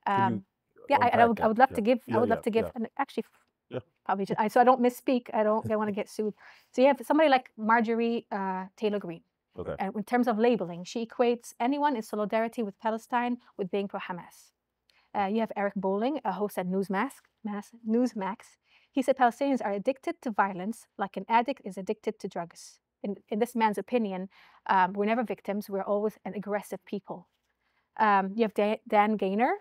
Speaker 3: Um, yeah, I, I, would, I would love yeah. to give. Yeah, I would love to give. And actually, yeah. Probably just, I, so I don't misspeak. I don't, I want to get sued. So you have somebody like Marjorie uh, Taylor Greene.
Speaker 1: Okay.
Speaker 3: And in terms of labeling, she equates anyone in solidarity with Palestine with being pro Hamas. Uh, you have Eric Bolling, a host at Newsmax. Mass, Newsmax. He said Palestinians are addicted to violence like an addict is addicted to drugs. In, in this man's opinion, um, we're never victims, we're always an aggressive people. Um, you have Dan, Dan Gainor,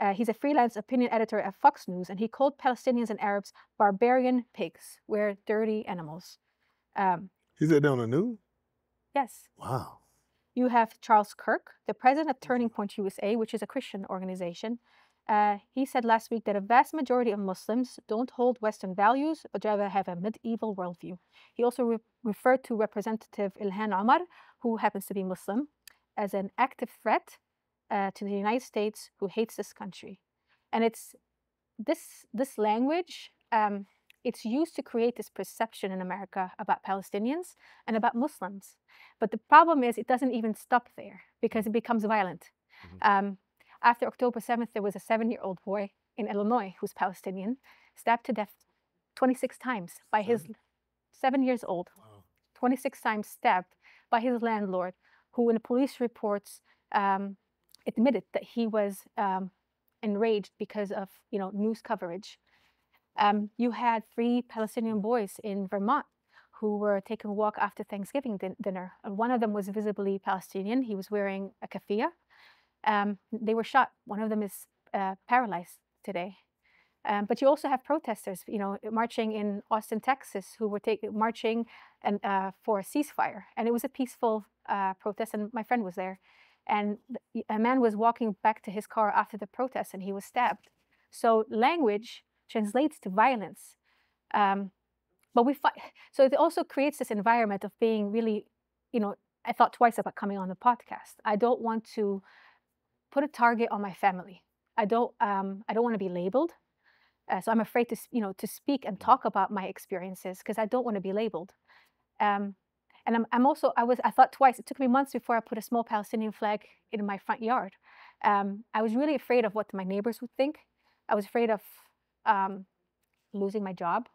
Speaker 3: uh, he's a freelance opinion editor at Fox News, and he called Palestinians and Arabs barbarian pigs. We're dirty animals. Um,
Speaker 4: he said that on the news?
Speaker 3: Yes.
Speaker 4: Wow.
Speaker 3: You have Charles Kirk, the president of Turning Point USA, which is a Christian organization. Uh, he said last week that a vast majority of Muslims don't hold Western values, but rather have a medieval worldview. He also re- referred to Representative Ilhan Omar, who happens to be Muslim, as an active threat uh, to the United States who hates this country. And it's this, this language, um, it's used to create this perception in America about Palestinians and about Muslims. But the problem is it doesn't even stop there because it becomes violent. Mm-hmm. Um, after October 7th, there was a seven year old boy in Illinois who's Palestinian, stabbed to death 26 times by his seven years old, wow. 26 times stabbed by his landlord, who in the police reports um, admitted that he was um, enraged because of you know news coverage. Um, you had three Palestinian boys in Vermont who were taking a walk after Thanksgiving din- dinner. And one of them was visibly Palestinian. He was wearing a keffiyeh. Um, they were shot. One of them is uh, paralyzed today. Um, but you also have protesters, you know, marching in Austin, Texas, who were marching and uh, for a ceasefire, and it was a peaceful uh, protest. And my friend was there, and a man was walking back to his car after the protest and he was stabbed. So language translates to violence. Um, but we fight. So it also creates this environment of being really, you know, I thought twice about coming on the podcast. I don't want to put a target on my family. I don't. Um, I don't want to be labeled. Uh, so I'm afraid to, you know, to speak and talk about my experiences because I don't want to be labeled. Um, and I'm, I'm also, I was, I thought twice. It took me months before I put a small Palestinian flag in my front yard. Um, I was really afraid of what my neighbors would think. I was afraid of um, losing my job,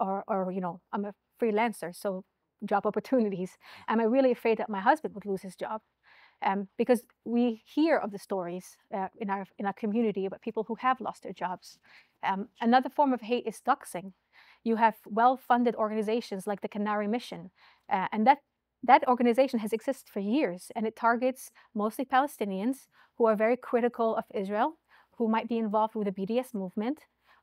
Speaker 3: or, or you know, I'm a freelancer, so job opportunities. Am I really afraid that my husband would lose his job? Um, because we hear of the stories uh, in our in our community about people who have lost their jobs. Um, another form of hate is doxing. You have well-funded organizations like the Canary Mission, uh, and that that organization has existed for years, and it targets mostly Palestinians who are very critical of Israel, who might be involved with the BDS movement,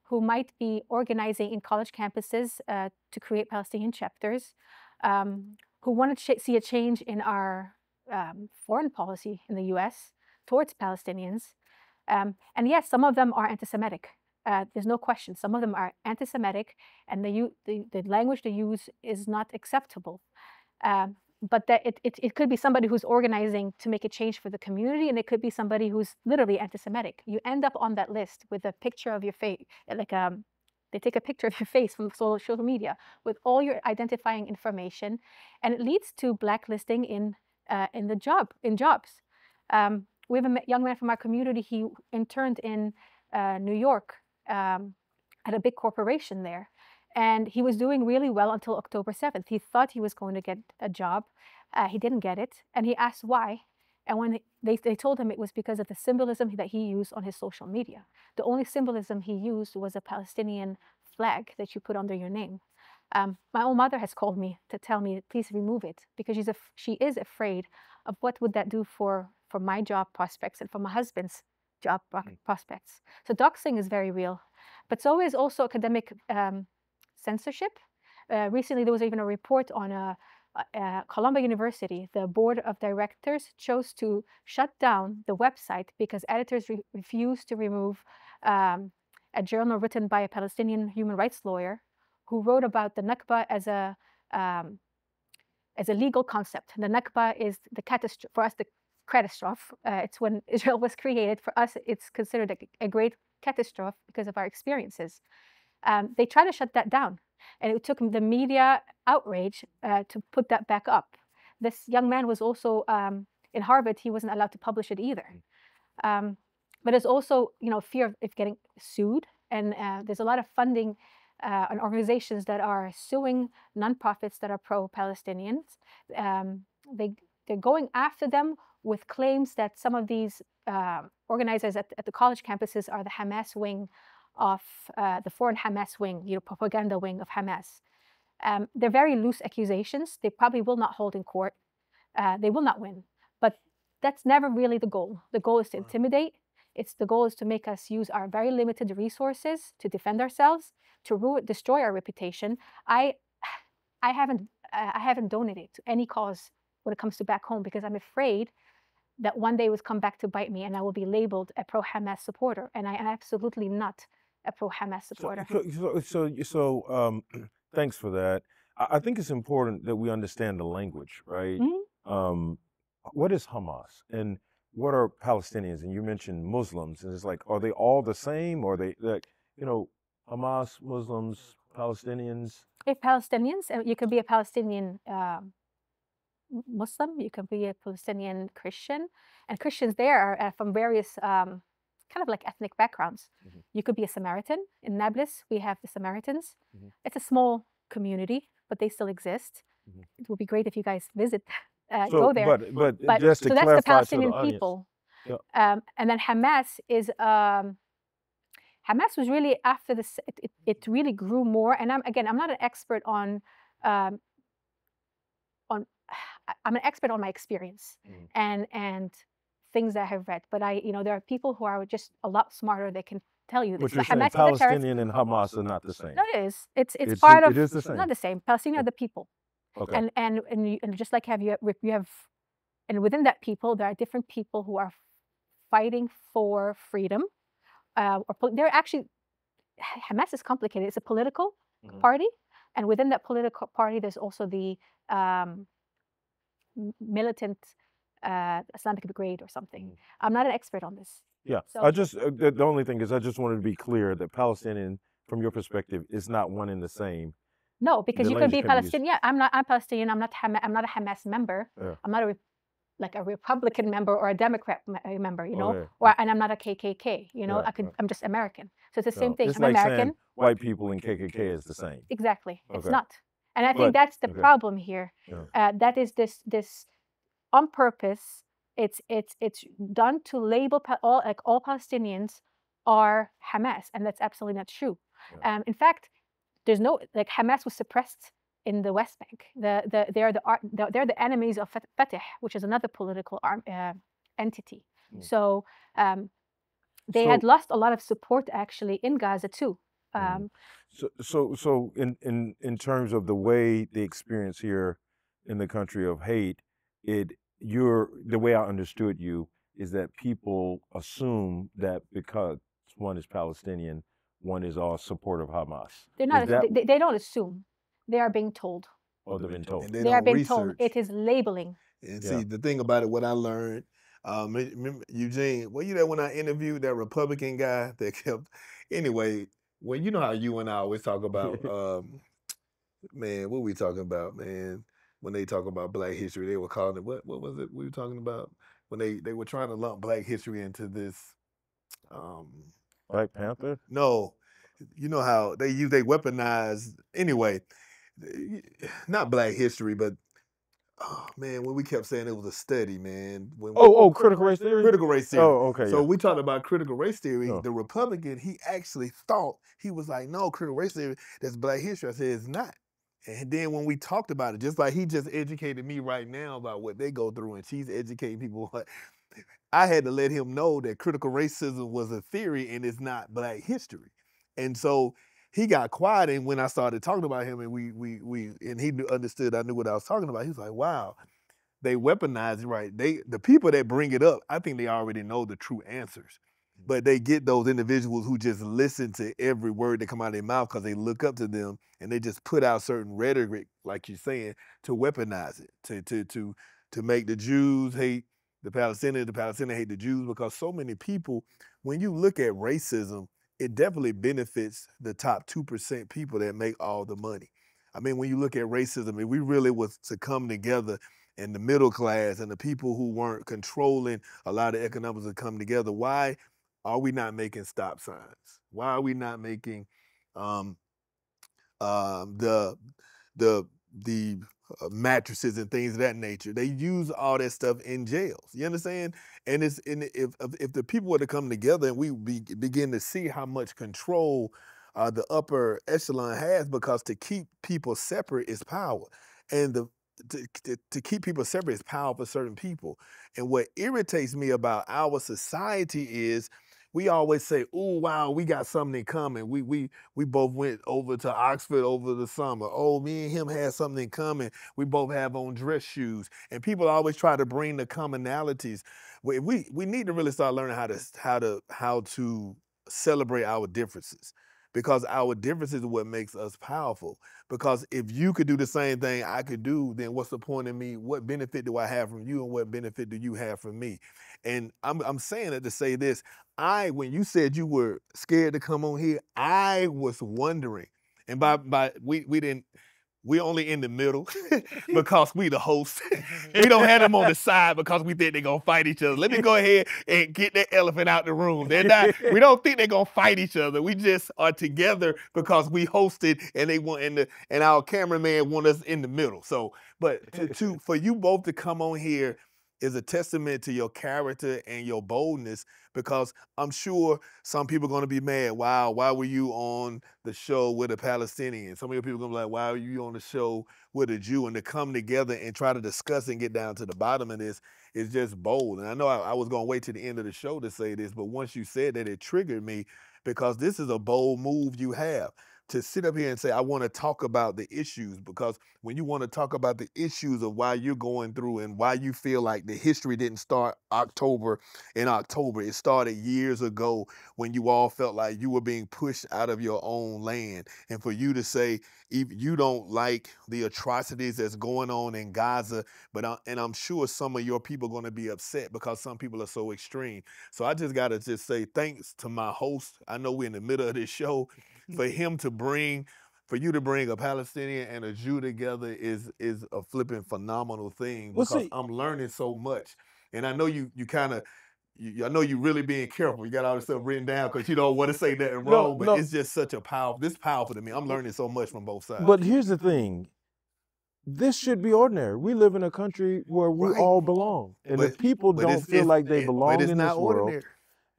Speaker 3: who might be organizing in college campuses uh, to create Palestinian chapters, um, who want to see a change in our um, foreign policy in the U.S. towards Palestinians. Um, and yes, some of them are anti-Semitic. Uh, there's no question. Some of them are anti-Semitic, and the, the, the language they use is not acceptable. Um, but that it, it, it could be somebody who's organizing to make a change for the community, and it could be somebody who's literally anti-Semitic. You end up on that list with a picture of your face, like um, they take a picture of your face from social media with all your identifying information, and it leads to blacklisting in uh, in the job in jobs. Um, we have a young man from our community. He interned in uh, New York um, at a big corporation there, and he was doing really well until October seventh. He thought he was going to get a job. Uh, he didn't get it, and he asked why. And when they, they told him it was because of the symbolism that he used on his social media. The only symbolism he used was a Palestinian flag that you put under your name. Um, my own mother has called me to tell me, please remove it, because she's af- she is afraid of what would that do for, for my job prospects and for my husband's job pro-
Speaker 1: Mm.
Speaker 3: prospects. So doxing is very real. But so is also academic um, censorship. Uh, recently, there was even a report on a, uh, Columbia University, the board of directors chose to shut down the website because editors re- refused to remove um, a journal written by a Palestinian human rights lawyer who wrote about the Nakba as a um, as a legal concept. The Nakba is the catastrophe for us. The catastrophe. Uh, it's when Israel was created. For us, it's considered a, a great catastrophe because of our experiences. Um, they tried to shut that down, and it took the media outrage uh, to put that back up. This young man was also um, in Harvard. He wasn't allowed to publish it either. Um, but there's also, you know, fear of, of getting sued, and uh, there's a lot of funding uh, and organizations that are suing nonprofits that are pro-Palestinians. Um, they they're going after them with claims that some of these uh, organizers at, at the college campuses are the Hamas wing of uh, the foreign Hamas wing, you know, propaganda wing of Hamas. Um, they're very loose accusations. They probably will not hold in court. Uh, they will not win. But that's never really the goal. The goal is to intimidate. It's the goal is to make us use our very limited resources to defend ourselves, to ruin, destroy our reputation. I, I haven't, I haven't donated to any cause when it comes to back home because I'm afraid that one day it will come back to bite me and I will be labeled a pro-Hamas supporter, and I am absolutely not a pro-Hamas supporter.
Speaker 1: so, so, so, so um, thanks for that. I, I think it's important that we understand the language, right?
Speaker 3: Mhm.
Speaker 1: Um, what is Hamas and what are Palestinians? And you mentioned Muslims, and it's like, are they all the same, or are they like, you know, Hamas, Muslims, Palestinians?
Speaker 3: If Palestinians, uh, you can be a Palestinian um, M- Muslim, you can be a Palestinian Christian, and Christians there are uh, from various um, kind of like ethnic backgrounds.
Speaker 1: Mhm.
Speaker 3: You could be a Samaritan. In Nablus, we have the Samaritans.
Speaker 1: Mhm.
Speaker 3: It's a small community, but they still exist.
Speaker 1: Mhm.
Speaker 3: It would be great if you guys visit, uh,
Speaker 1: So,
Speaker 3: go there.
Speaker 1: but but
Speaker 3: But
Speaker 1: just to
Speaker 3: so that's the Palestinian
Speaker 1: the
Speaker 3: people. Um, and then Hamas is um, Hamas was really after this. It, it, it really grew more. And I'm again, I'm not an expert on um, on. I'm an expert on my experience
Speaker 1: Mhm.
Speaker 3: and and things that I have read. But I, you know, there are people who are just a lot smarter. They can tell you this.
Speaker 1: you're
Speaker 3: But
Speaker 1: saying
Speaker 3: Hamas a terrorist.
Speaker 1: Palestinian and Hamas are not the same.
Speaker 3: No, it is. It's it's,
Speaker 1: It's-
Speaker 3: part
Speaker 1: it
Speaker 3: of.
Speaker 1: is the same.
Speaker 3: Not the same. Palestinians are the people
Speaker 1: Okay.
Speaker 3: and and and, you, and just like have you you have and within that people there are different people who are fighting for freedom uh, or they're actually Hamas is complicated it's a political
Speaker 1: Mhm.
Speaker 3: party and within that political party there's also the um, militant uh, Islamic Brigade or something
Speaker 1: Mhm.
Speaker 3: I'm not an expert on this
Speaker 1: Yeah,
Speaker 3: So-
Speaker 1: I just uh, the, the only thing is I just wanted to be clear that Palestinian, from your perspective, is not one and the same.
Speaker 3: No because
Speaker 1: The
Speaker 3: you can be
Speaker 1: language can be used.
Speaker 3: Palestinian yeah I'm not I'm Palestinian I'm not Hamas, I'm not a Hamas member
Speaker 1: Yeah.
Speaker 3: I'm not a like a Republican member or a Democrat member, you know,
Speaker 1: Oh, yeah.
Speaker 3: or and I'm not a KKK, you know,
Speaker 1: Right,
Speaker 3: I could
Speaker 1: right.
Speaker 3: I'm just American. So it's the same thing.
Speaker 1: It's
Speaker 3: I'm
Speaker 1: like
Speaker 3: American.
Speaker 1: saying white people and KKK is the same.
Speaker 3: Exactly. It's not. And I
Speaker 1: But-
Speaker 3: think that's the
Speaker 1: okay.
Speaker 3: problem here.
Speaker 1: Yeah.
Speaker 3: Uh, that is this this on purpose. It's it's it's done to label all like all Palestinians are Hamas, and that's absolutely not true. Um, in fact, there's no like Hamas was suppressed in the West Bank. The the they are the the- they're the enemies of Fatah, which is another political arm uh, entity.
Speaker 1: Mm.
Speaker 3: So um, they had lost a lot of support actually in Gaza too.
Speaker 1: Mm.
Speaker 3: Um,
Speaker 1: So, so, so in in in terms of the way the experience here in the country of hate, it you're the way I understood you is that people assume that because one is Palestinian, one is all support of Hamas.
Speaker 3: They're not.
Speaker 1: That-
Speaker 3: they, they don't assume. They are being told.
Speaker 1: or they've been told.
Speaker 3: They,
Speaker 4: they,
Speaker 3: are
Speaker 4: don't
Speaker 3: being told. It is labeling.
Speaker 4: And
Speaker 1: Yeah.
Speaker 4: see, the thing about it, what I learned, um, remember, Eugene, were you there when I interviewed that Republican guy that kept, anyway, well, you know how you and I always talk about, um, man, what we talking about, man? When they talk about black history, they were calling it, what, what was it we were talking about? When they, they were trying to lump black history into this, um,
Speaker 1: Black Panther.
Speaker 4: no, you know how they use they weaponize anyway. Not Black history, but oh man, when we kept saying it was a study, man. When
Speaker 1: Oh, oh, critical race theory.
Speaker 4: critical race theory.
Speaker 1: Oh, okay.
Speaker 4: So
Speaker 1: yeah.
Speaker 4: we talked about critical race theory.
Speaker 1: Oh.
Speaker 4: The Republican, he actually thought he was like, no, critical race theory, that's Black history. I said it's not. And then when we talked about it, just like he just educated me right now about what they go through, and she's educating people. I had to let him know that critical racism was a theory and it's not Black history. And so he got quiet, and when I started talking about him, and we we we and he understood I knew what I was talking about. He was like, "Wow, they weaponize it right. They the people that bring it up, I think they already know the true answers, mm-hmm. but they get those individuals who just listen to every word that come out of their mouth because they look up to them, and they just put out certain rhetoric, like you're saying, to weaponize it, to to to to make the Jews hate the Palestinians, the Palestinians hate the Jews, because so many people, when you look at racism, it definitely benefits the top two percent people that make all the money. I mean, when you look at racism, if we really was to come together and the middle class and the people who weren't controlling a lot of economics to come together, why are we not making stop signs? Why are we not making um, um, the the the uh, mattresses and things of that nature? They use all that stuff in jails. You understand? And it's and if if the people were to come together and we be, begin to see how much control uh, the upper echelon has, because to keep people separate is power, and the to, to, to keep people separate is power for certain people. And what irritates me about our society is we always say, "Oh, wow, we got something in common. We we we both went over to Oxford over the summer. Oh, me and him had something in common. We both have on dress shoes." And people always try to bring the commonalities. We we, we need to really start learning how to how to how to celebrate our differences because our differences are what makes us powerful. Because if you could do the same thing I could do, then what's the point in me? What benefit do I have from you, and what benefit do you have from me? And I'm I'm saying it to say this. I when you said you were scared to come on here, I was wondering, and by by we we didn't. We only in the middle because we the host. we don't have them on the side because we think they're gonna fight each other. Let me go ahead and get that elephant out the room. They're not. We don't think they're gonna fight each other. We just are together because we hosted and they want and the and our cameraman want us in the middle. So, but to, to for you both to come on here is a testament to your character and your boldness because I'm sure some people are going to be mad. Wow, why were you on the show with a Palestinian? Some of your people are going to be like, why are you on the show with a Jew? And to come together and try to discuss and get down to the bottom of this is just bold. And I know I, I was going to wait to the end of the show to say this, but once you said that, it triggered me because this is a bold move you have to sit up here and say, I want to talk about the issues because when you want to talk about the issues of why you're going through and why you feel like the history didn't start October in October, it started years ago when you all felt like you were being pushed out of your own land. And for you to say, if you don't like the atrocities that's going on in Gaza, but I, and I'm sure some of your people are going to be upset because some people are so extreme. So I just got to just say thanks to my host. I know we're in the middle of this show. For him to bring, for you to bring a Palestinian and a Jew together is is a flipping phenomenal thing
Speaker 1: Well,
Speaker 4: because
Speaker 1: see-
Speaker 4: I'm learning so much. And I know you you kind of you, I know you're really being careful. You got all this stuff written down because you don't want to say nothing
Speaker 1: No,
Speaker 4: wrong. But
Speaker 1: no.
Speaker 4: it's just such a powerful. This powerful to me. I'm learning so much from both sides.
Speaker 1: But here's the thing. This should be ordinary. We live in a country where we
Speaker 4: Right.
Speaker 1: all belong, and
Speaker 4: But-
Speaker 1: if people don't feel like they belong in
Speaker 4: not
Speaker 1: this world,
Speaker 4: ordinary.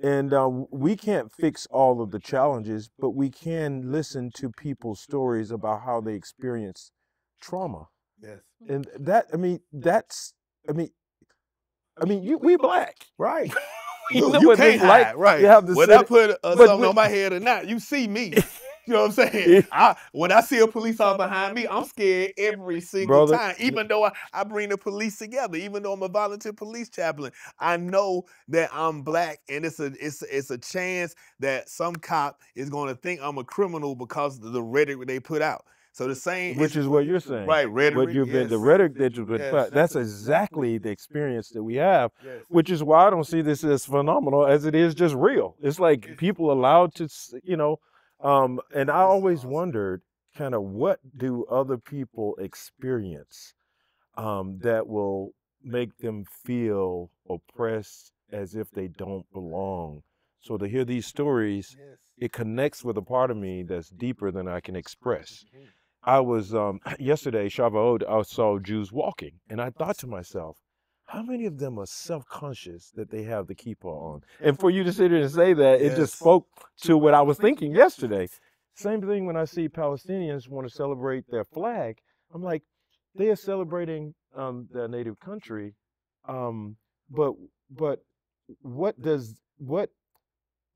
Speaker 1: And uh, we can't fix all of the challenges, but we can listen to people's stories about how they experience trauma,
Speaker 4: Yes.
Speaker 1: and that I mean that's I mean I mean you we black.
Speaker 4: Right.
Speaker 1: You
Speaker 4: you
Speaker 1: know
Speaker 4: you
Speaker 1: what like
Speaker 4: right?
Speaker 1: to have to
Speaker 4: Whether I put uh,
Speaker 1: but
Speaker 4: something
Speaker 1: we-
Speaker 4: on my head or not, you see me. You know what I'm saying? I, when I see a police officer behind me, I'm scared every single
Speaker 1: Brother,
Speaker 4: time. Even though I, I bring the police together, even though I'm a volunteer police chaplain, I know that I'm black, and it's a it's it's a chance that some cop is going to think I'm a criminal because of the rhetoric they put out. So the same,
Speaker 1: which is what you're saying.
Speaker 4: right rhetoric.
Speaker 1: What you've been, the
Speaker 4: yes,
Speaker 1: rhetoric that you've been,
Speaker 4: Yes.
Speaker 1: that's exactly the experience that we have,
Speaker 4: yes.
Speaker 1: which is why I don't see this as phenomenal as it is just real. It's like people allowed to, you know, um, and I always wondered kind of what do other people experience um, that will make them feel oppressed as if they don't belong. So to hear these stories, it connects with a part of me that's deeper than I can express. I was um, yesterday, Shavuot, I saw Jews walking, and I thought to myself, how many of them are self-conscious that they have the kippah on? And for you to sit here and say that, it just spoke to what I was thinking yesterday. Same thing when I see Palestinians want to celebrate their flag. I'm like, they are celebrating um, their native country, um, but but what does what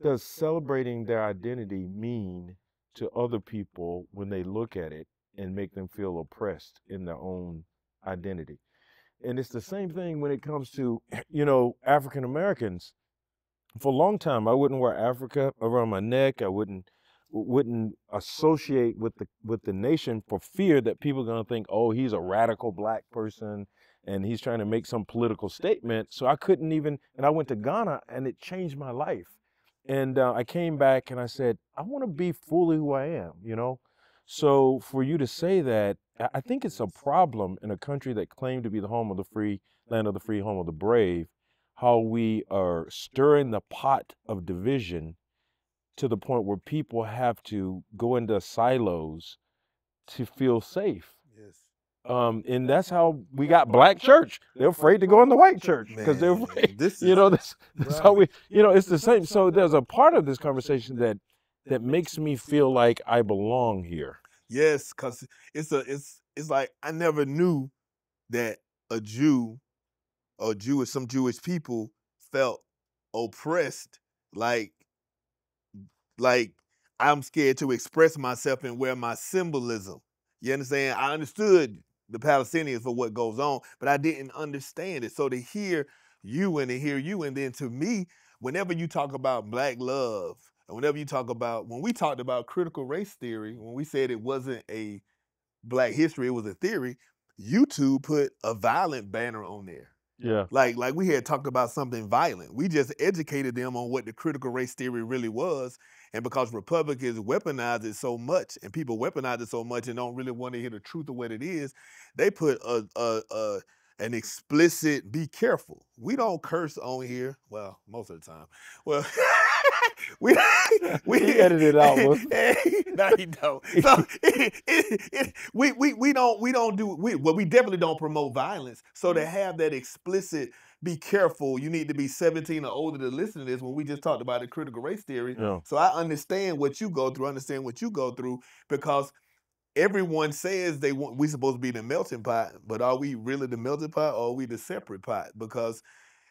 Speaker 1: does celebrating their identity mean to other people when they look at it and make them feel oppressed in their own identity? And it's the same thing when it comes to, you know, African Americans. For a long time, I wouldn't wear Africa around my neck. I wouldn't wouldn't associate with the with the nation for fear that people are going to think, oh, he's a radical black person and he's trying to make some political statement. So I couldn't even. And I went to Ghana, and it changed my life. And uh, I came back and I said, I want to be fully who I am. You know. So for you to say that, I think it's a problem in a country that claimed to be the home of the free, land of the free, home of the brave, how we are stirring the pot of division to the point where people have to go into silos to feel safe.
Speaker 4: Yes.
Speaker 1: Um, and that's how we got black church. They're afraid to go in the white church because they're afraid.
Speaker 4: This
Speaker 1: You
Speaker 4: is-
Speaker 1: know, this that's how we, you know, it's the same. So there's a part of this conversation that that makes me feel like I belong here.
Speaker 4: Yes, cause it's a it's it's like I never knew that a Jew or Jewish some Jewish people felt oppressed like like I'm scared to express myself and wear my symbolism. You understand? I understood the Palestinians for what goes on, but I didn't understand it. So to hear you and to hear you, and then to me, whenever you talk about black love, and whenever you talk about when we talked about critical race theory, when we said it wasn't a black history, it was a theory, YouTube put a violent banner on there.
Speaker 1: Yeah.
Speaker 4: Like like we had talked about something violent. We just educated them on what the critical race theory really was. And because Republicans weaponize it so much and people weaponize it so much and don't really want to hear the truth of what it is, they put a, a, a an explicit be careful. We don't curse on here. Well, most of the time. Well, we we
Speaker 1: He edited it out,
Speaker 4: no, he don't. So it, it, it, we, we we don't we don't do we well we definitely don't promote violence. So to mm-hmm. have that explicit be careful, you need to be 17 or older to listen to this when we just talked about the critical race theory.
Speaker 1: Yeah.
Speaker 4: So I understand what you go through, understand what you go through because everyone says they want we supposed to be the melting pot, but are we really the melting pot or are we the separate pot? Because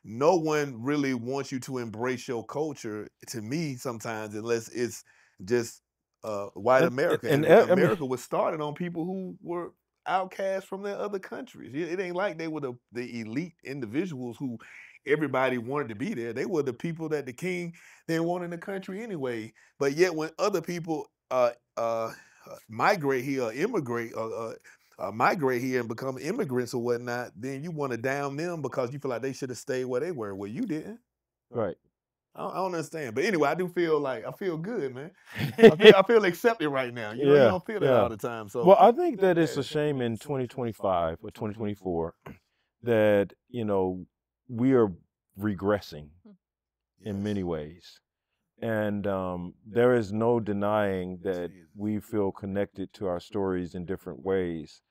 Speaker 4: no one really wants you to embrace your culture to me sometimes unless it's just uh, white
Speaker 1: And-
Speaker 4: America.
Speaker 1: and-
Speaker 4: And,
Speaker 1: and, I mean-
Speaker 4: America was started on people who were outcasts from their other countries. It ain't like they were the, the elite individuals who everybody wanted to be there. They were the people that the king didn't want in the country anyway. But yet when other people uh uh uh, migrate here or immigrate or uh, migrate here and become immigrants or whatnot, then you want to down them because you feel like they should have stayed where they were. Well, you didn't.
Speaker 1: Right.
Speaker 4: I don't, I don't understand. But anyway, I do feel like I feel good, man. I feel, I feel accepted right now. You know,
Speaker 1: Yeah,
Speaker 4: you don't feel that
Speaker 1: yeah.
Speaker 4: all the time. So
Speaker 1: Well, I think that it's a shame in 2025 or 2024 that, you know, we are regressing in many ways. And um, there is no denying that we feel connected to our stories in different ways.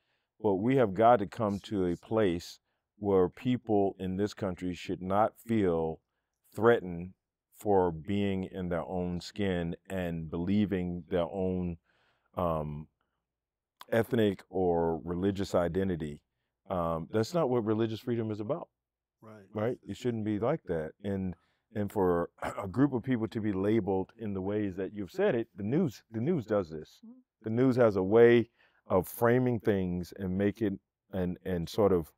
Speaker 1: But we have got to come to a place where people in this country should not feel threatened for being in their own skin and believing their own um, ethnic or religious identity. Um, that's not what religious freedom is about
Speaker 4: right,
Speaker 1: right? It shouldn't be like that. And and for a group of people to be labeled in the ways that you've said it, the news the news does this. The news has a way of framing things and making and and sort of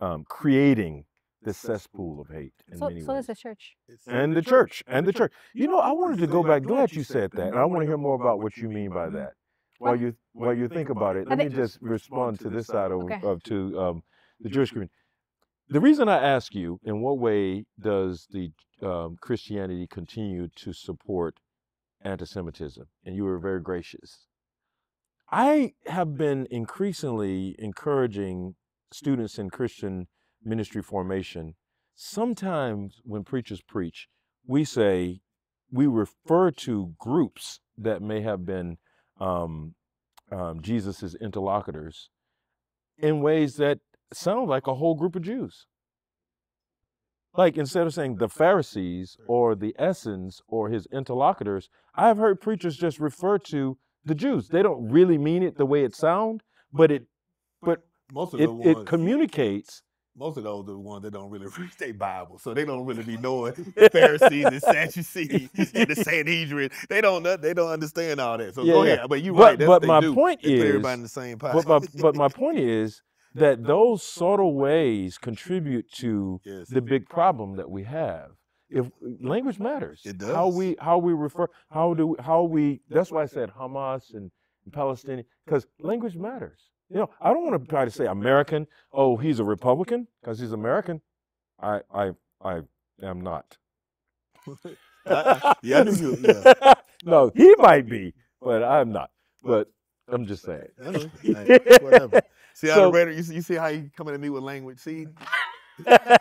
Speaker 1: um, creating this cesspool of hate in
Speaker 3: So,
Speaker 1: many
Speaker 3: so
Speaker 1: ways.
Speaker 3: does the church.
Speaker 1: and the church and the church. You know, I wanted to go back. Glad you said that, and I want to hear more about what you mean by that. While you while you think about it, let me just respond to this side of,
Speaker 3: Okay.
Speaker 1: of to um, the Jewish community. The reason I ask you, in what way does the um, Christianity continue to support anti-Semitism? And you were very gracious. I have been increasingly encouraging students in Christian ministry formation. Sometimes when preachers preach, we say we refer to groups that may have been um, um, Jesus's interlocutors in ways that sound like a whole group of Jews. Like instead of saying the Pharisees or the Essenes or his interlocutors, I've heard preachers just refer to the Jews. They don't really mean it the way it sounds, but it but
Speaker 4: Most of
Speaker 1: it,
Speaker 4: the ones,
Speaker 1: it communicates.
Speaker 4: most of those are the ones that don't really read their Bible, so they don't really be knowing Pharisees and Sadducees and the Sanhedrin. They don't know, they don't understand all that. So
Speaker 1: Yeah,
Speaker 4: go
Speaker 1: yeah.
Speaker 4: ahead, but you
Speaker 1: But-
Speaker 4: right.
Speaker 1: But my
Speaker 4: do.
Speaker 1: point
Speaker 4: They
Speaker 1: is-
Speaker 4: everybody in the same pot.
Speaker 1: But my, but my point is that those subtle ways contribute to
Speaker 4: yes.
Speaker 1: the big problem that we have. If language matters,
Speaker 4: It
Speaker 1: How
Speaker 4: does.
Speaker 1: we how we refer, how do how we? That's why I said Hamas and, Palestinian, because language matters. You know, I don't want to try to say American. Oh, he's a Republican because he's American. I I I am not.
Speaker 4: I- yeah, you. Yeah.
Speaker 1: no, he might be, but I'm not. But I'm just saying.
Speaker 4: Know. Whatever. See how
Speaker 1: So-
Speaker 4: the rhetoric, you see, you see how he coming at me with language. See,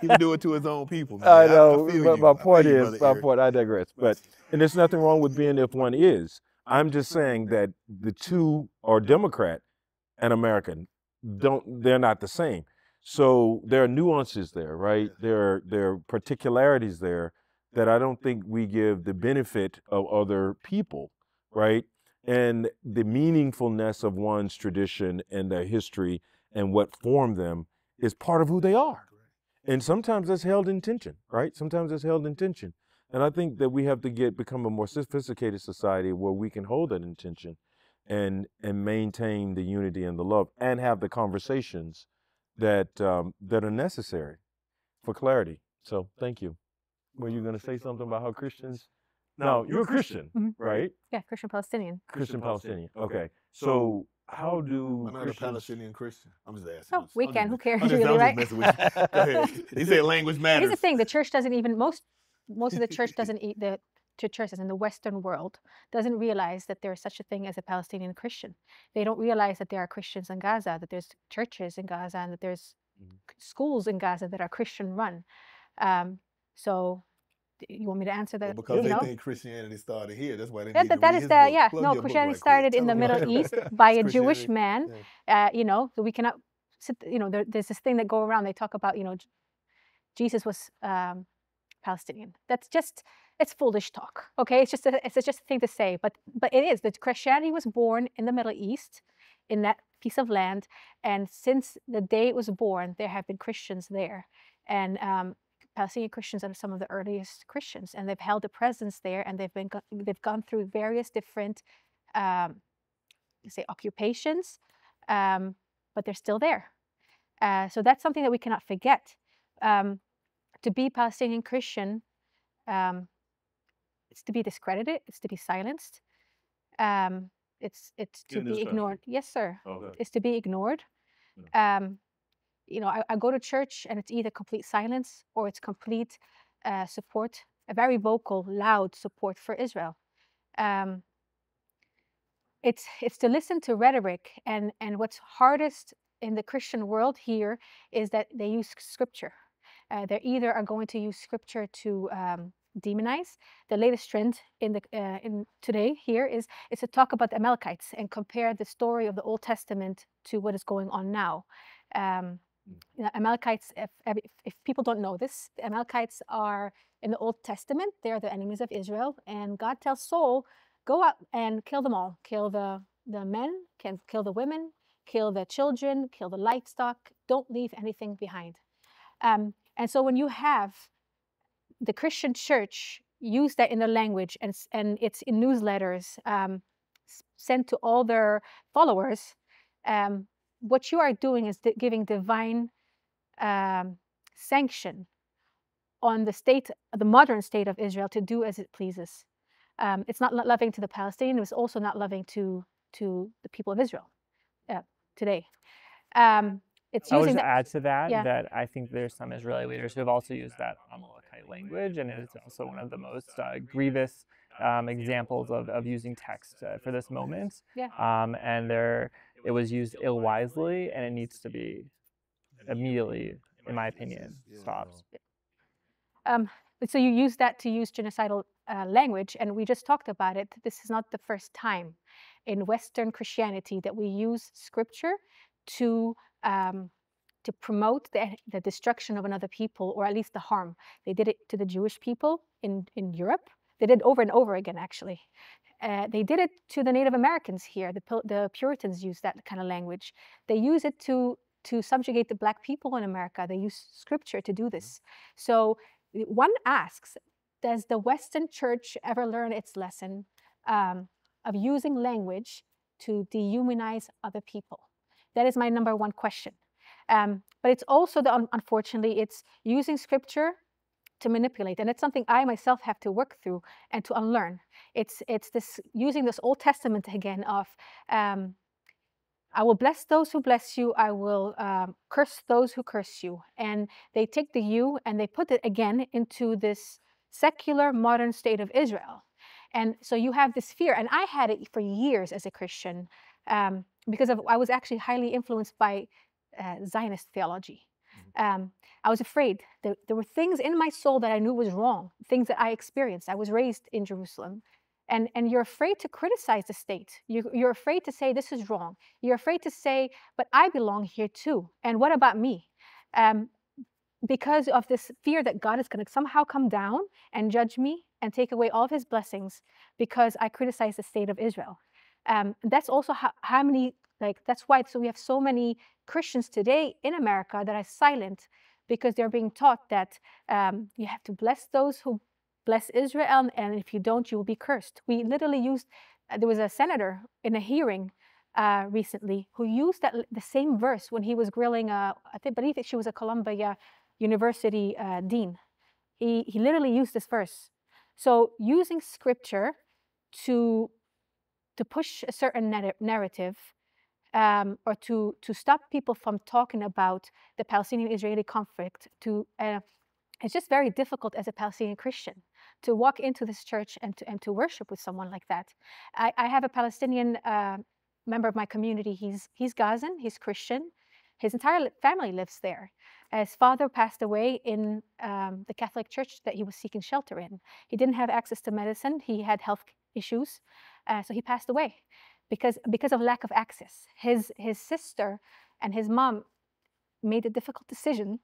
Speaker 4: he would do it to his own people. Man.
Speaker 1: I know,
Speaker 4: feel
Speaker 1: but my point is, my
Speaker 4: Eric.
Speaker 1: point. I digress. But and there's nothing wrong with being if one is. I'm just saying that the two are Democrat and American. Don't they're not the same. So there are nuances there, right? There are there are particularities there that I don't think we give the benefit of other people, right? And the meaningfulness of one's tradition and their history and what formed them is part of who they are. And sometimes that's held in tension, right? Sometimes that's held in tension. And I think that we have to get become a more sophisticated society where we can hold that intention and and maintain the unity and the love and have the conversations that um, that are necessary for clarity. So thank you. Were you going to say something about how Christians? No, you're a Christian,
Speaker 3: Mhm.
Speaker 1: right?
Speaker 3: Yeah, Christian Palestinian.
Speaker 1: Christian Palestinian. Okay. So how do
Speaker 4: I'm not a Palestinian Christian. I'm just asking.
Speaker 3: Oh,
Speaker 4: I'm
Speaker 3: we can. Who cares,
Speaker 4: just,
Speaker 3: really, right?
Speaker 4: just messing with you. Go ahead. He said language
Speaker 3: Here's the thing: the church doesn't even most most of the church doesn't eat the to churches in the Western world doesn't realize that there is such a thing as a Palestinian Christian. They don't realize that there are Christians in Gaza, that there's churches in Gaza, and that there's
Speaker 1: Mhm.
Speaker 3: schools in Gaza that are Christian run. Um, so, d- you want me to answer
Speaker 4: Well,
Speaker 3: that?
Speaker 4: because
Speaker 3: you
Speaker 4: they
Speaker 3: know?
Speaker 4: think Christianity started here. That's why they
Speaker 3: That, that,
Speaker 4: to
Speaker 3: that
Speaker 4: read
Speaker 3: is the
Speaker 4: book.
Speaker 3: yeah
Speaker 4: Plug
Speaker 3: no Christianity
Speaker 4: right
Speaker 3: started in the Middle East by a Jewish man
Speaker 4: Yeah.
Speaker 3: uh, you know, so we cannot sit, you know, there, there's this thing that go around. They talk about, you know, Jesus was um, Palestinian. That's just, it's foolish talk. Okay, it's just, a, it's just a thing to say, but but it is. That Christianity was born in the Middle East, in that piece of land, and since the day it was born, there have been Christians there, and um, Palestinian Christians are some of the earliest Christians, and they've held a presence there, and they've been go- they've gone through various different, um, say, occupations, um, but they're still there. Uh, so that's something that we cannot forget. Um, to be Palestinian Christian, um, it's to be discredited, it's to be silenced, um, it's it's to
Speaker 1: In
Speaker 3: be ignored. Yes, sir.
Speaker 1: Okay.
Speaker 3: It's to be ignored. Um, you know, I, I go to church and it's either complete silence or it's complete uh, support, a very vocal, loud support for Israel. Um, it's it's to listen to rhetoric and and what's hardest in the Christian world here is that they use scripture. Uh, they either are going to use scripture to um, demonize. The latest trend in the uh, in today here is is to talk about the Amalekites and compare the story of the Old Testament to what is going on now. Um, you know, Amalekites, if, if if people don't know this, the Amalekites are in the Old Testament. They're the enemies of Israel, and God tells Saul, "Go out and kill them all. Kill the the men, can kill the women, kill the children, kill the livestock. Don't leave anything behind." Um, and so when you have the Christian church use that in their language and, and it's in newsletters um, sent to all their followers, um, what you are doing is giving divine um, sanction on the state, the modern state of Israel to do as it pleases. Um, it's not loving to the Palestinians. It's also not loving to to the people of Israel uh, today. Um,
Speaker 2: it's I would just add to that yeah. that I think there's some Israeli leaders who have also used that Amalekite language, and it's also one of the most uh, grievous um, examples of, of using text uh, for this moment.
Speaker 3: Yeah.
Speaker 2: Um, and there, it was used ill wisely, and it needs to be immediately, in my opinion, stopped.
Speaker 3: Um, so you use that to use genocidal uh, language, and we just talked about it. This is not the first time in Western Christianity that we use scripture to um, to promote the, the destruction of another people, or at least the harm. They did it to the Jewish people in in Europe. They did over and over again, actually. Uh, they did it to the Native Americans here. The, the Puritans used that kind of language. They use it to to subjugate the black people in America. They use scripture to do this. So one asks, does the Western church ever learn its lesson um, of using language to dehumanize other people? That is my number one question. Um, but it's also, the, unfortunately, it's using scripture to manipulate. And it's something I myself have to work through and to unlearn. It's, it's this using this Old Testament again of, um, I will bless those who bless you. I will um, curse those who curse you. And they take the you and they put it again into this secular modern state of Israel. And so you have this fear. And I had it for years as a Christian um, because of, I was actually highly influenced by uh, Zionist theology. Um, I was afraid. There, there were things in my soul that I knew was wrong, things that I experienced. I was raised in Jerusalem. And, and you're afraid to criticize the state. You, you're afraid to say, this is wrong. You're afraid to say, but I belong here too. And what about me? Um, because of this fear that God is going to somehow come down and judge me and take away all of his blessings because I criticize the state of Israel. Um, that's also how, how many, like, that's why so we have so many Christians today in America that are silent because they're being taught that um, you have to bless those who bless Israel, and if you don't, you will be cursed. We literally used, uh, there was a senator in a hearing uh, recently who used that the same verse when he was grilling, a, I think, believe she was a Columbia University uh, dean. He, he literally used this verse. So using scripture to to push a certain narrative um, or to, to stop people from talking about the Palestinian-Israeli conflict. To uh, it's just very difficult as a Palestinian Christian to walk into this church and to, and to worship with someone like that. I, I have a Palestinian uh, member of my community. He's he's Gazan. He's Christian. His entire family lives there. His father passed away in um, the Catholic Church that he was seeking shelter in. He didn't have access to medicine. He had health issues, uh, so he passed away because because of lack of access. His his sister and his mom made a difficult decision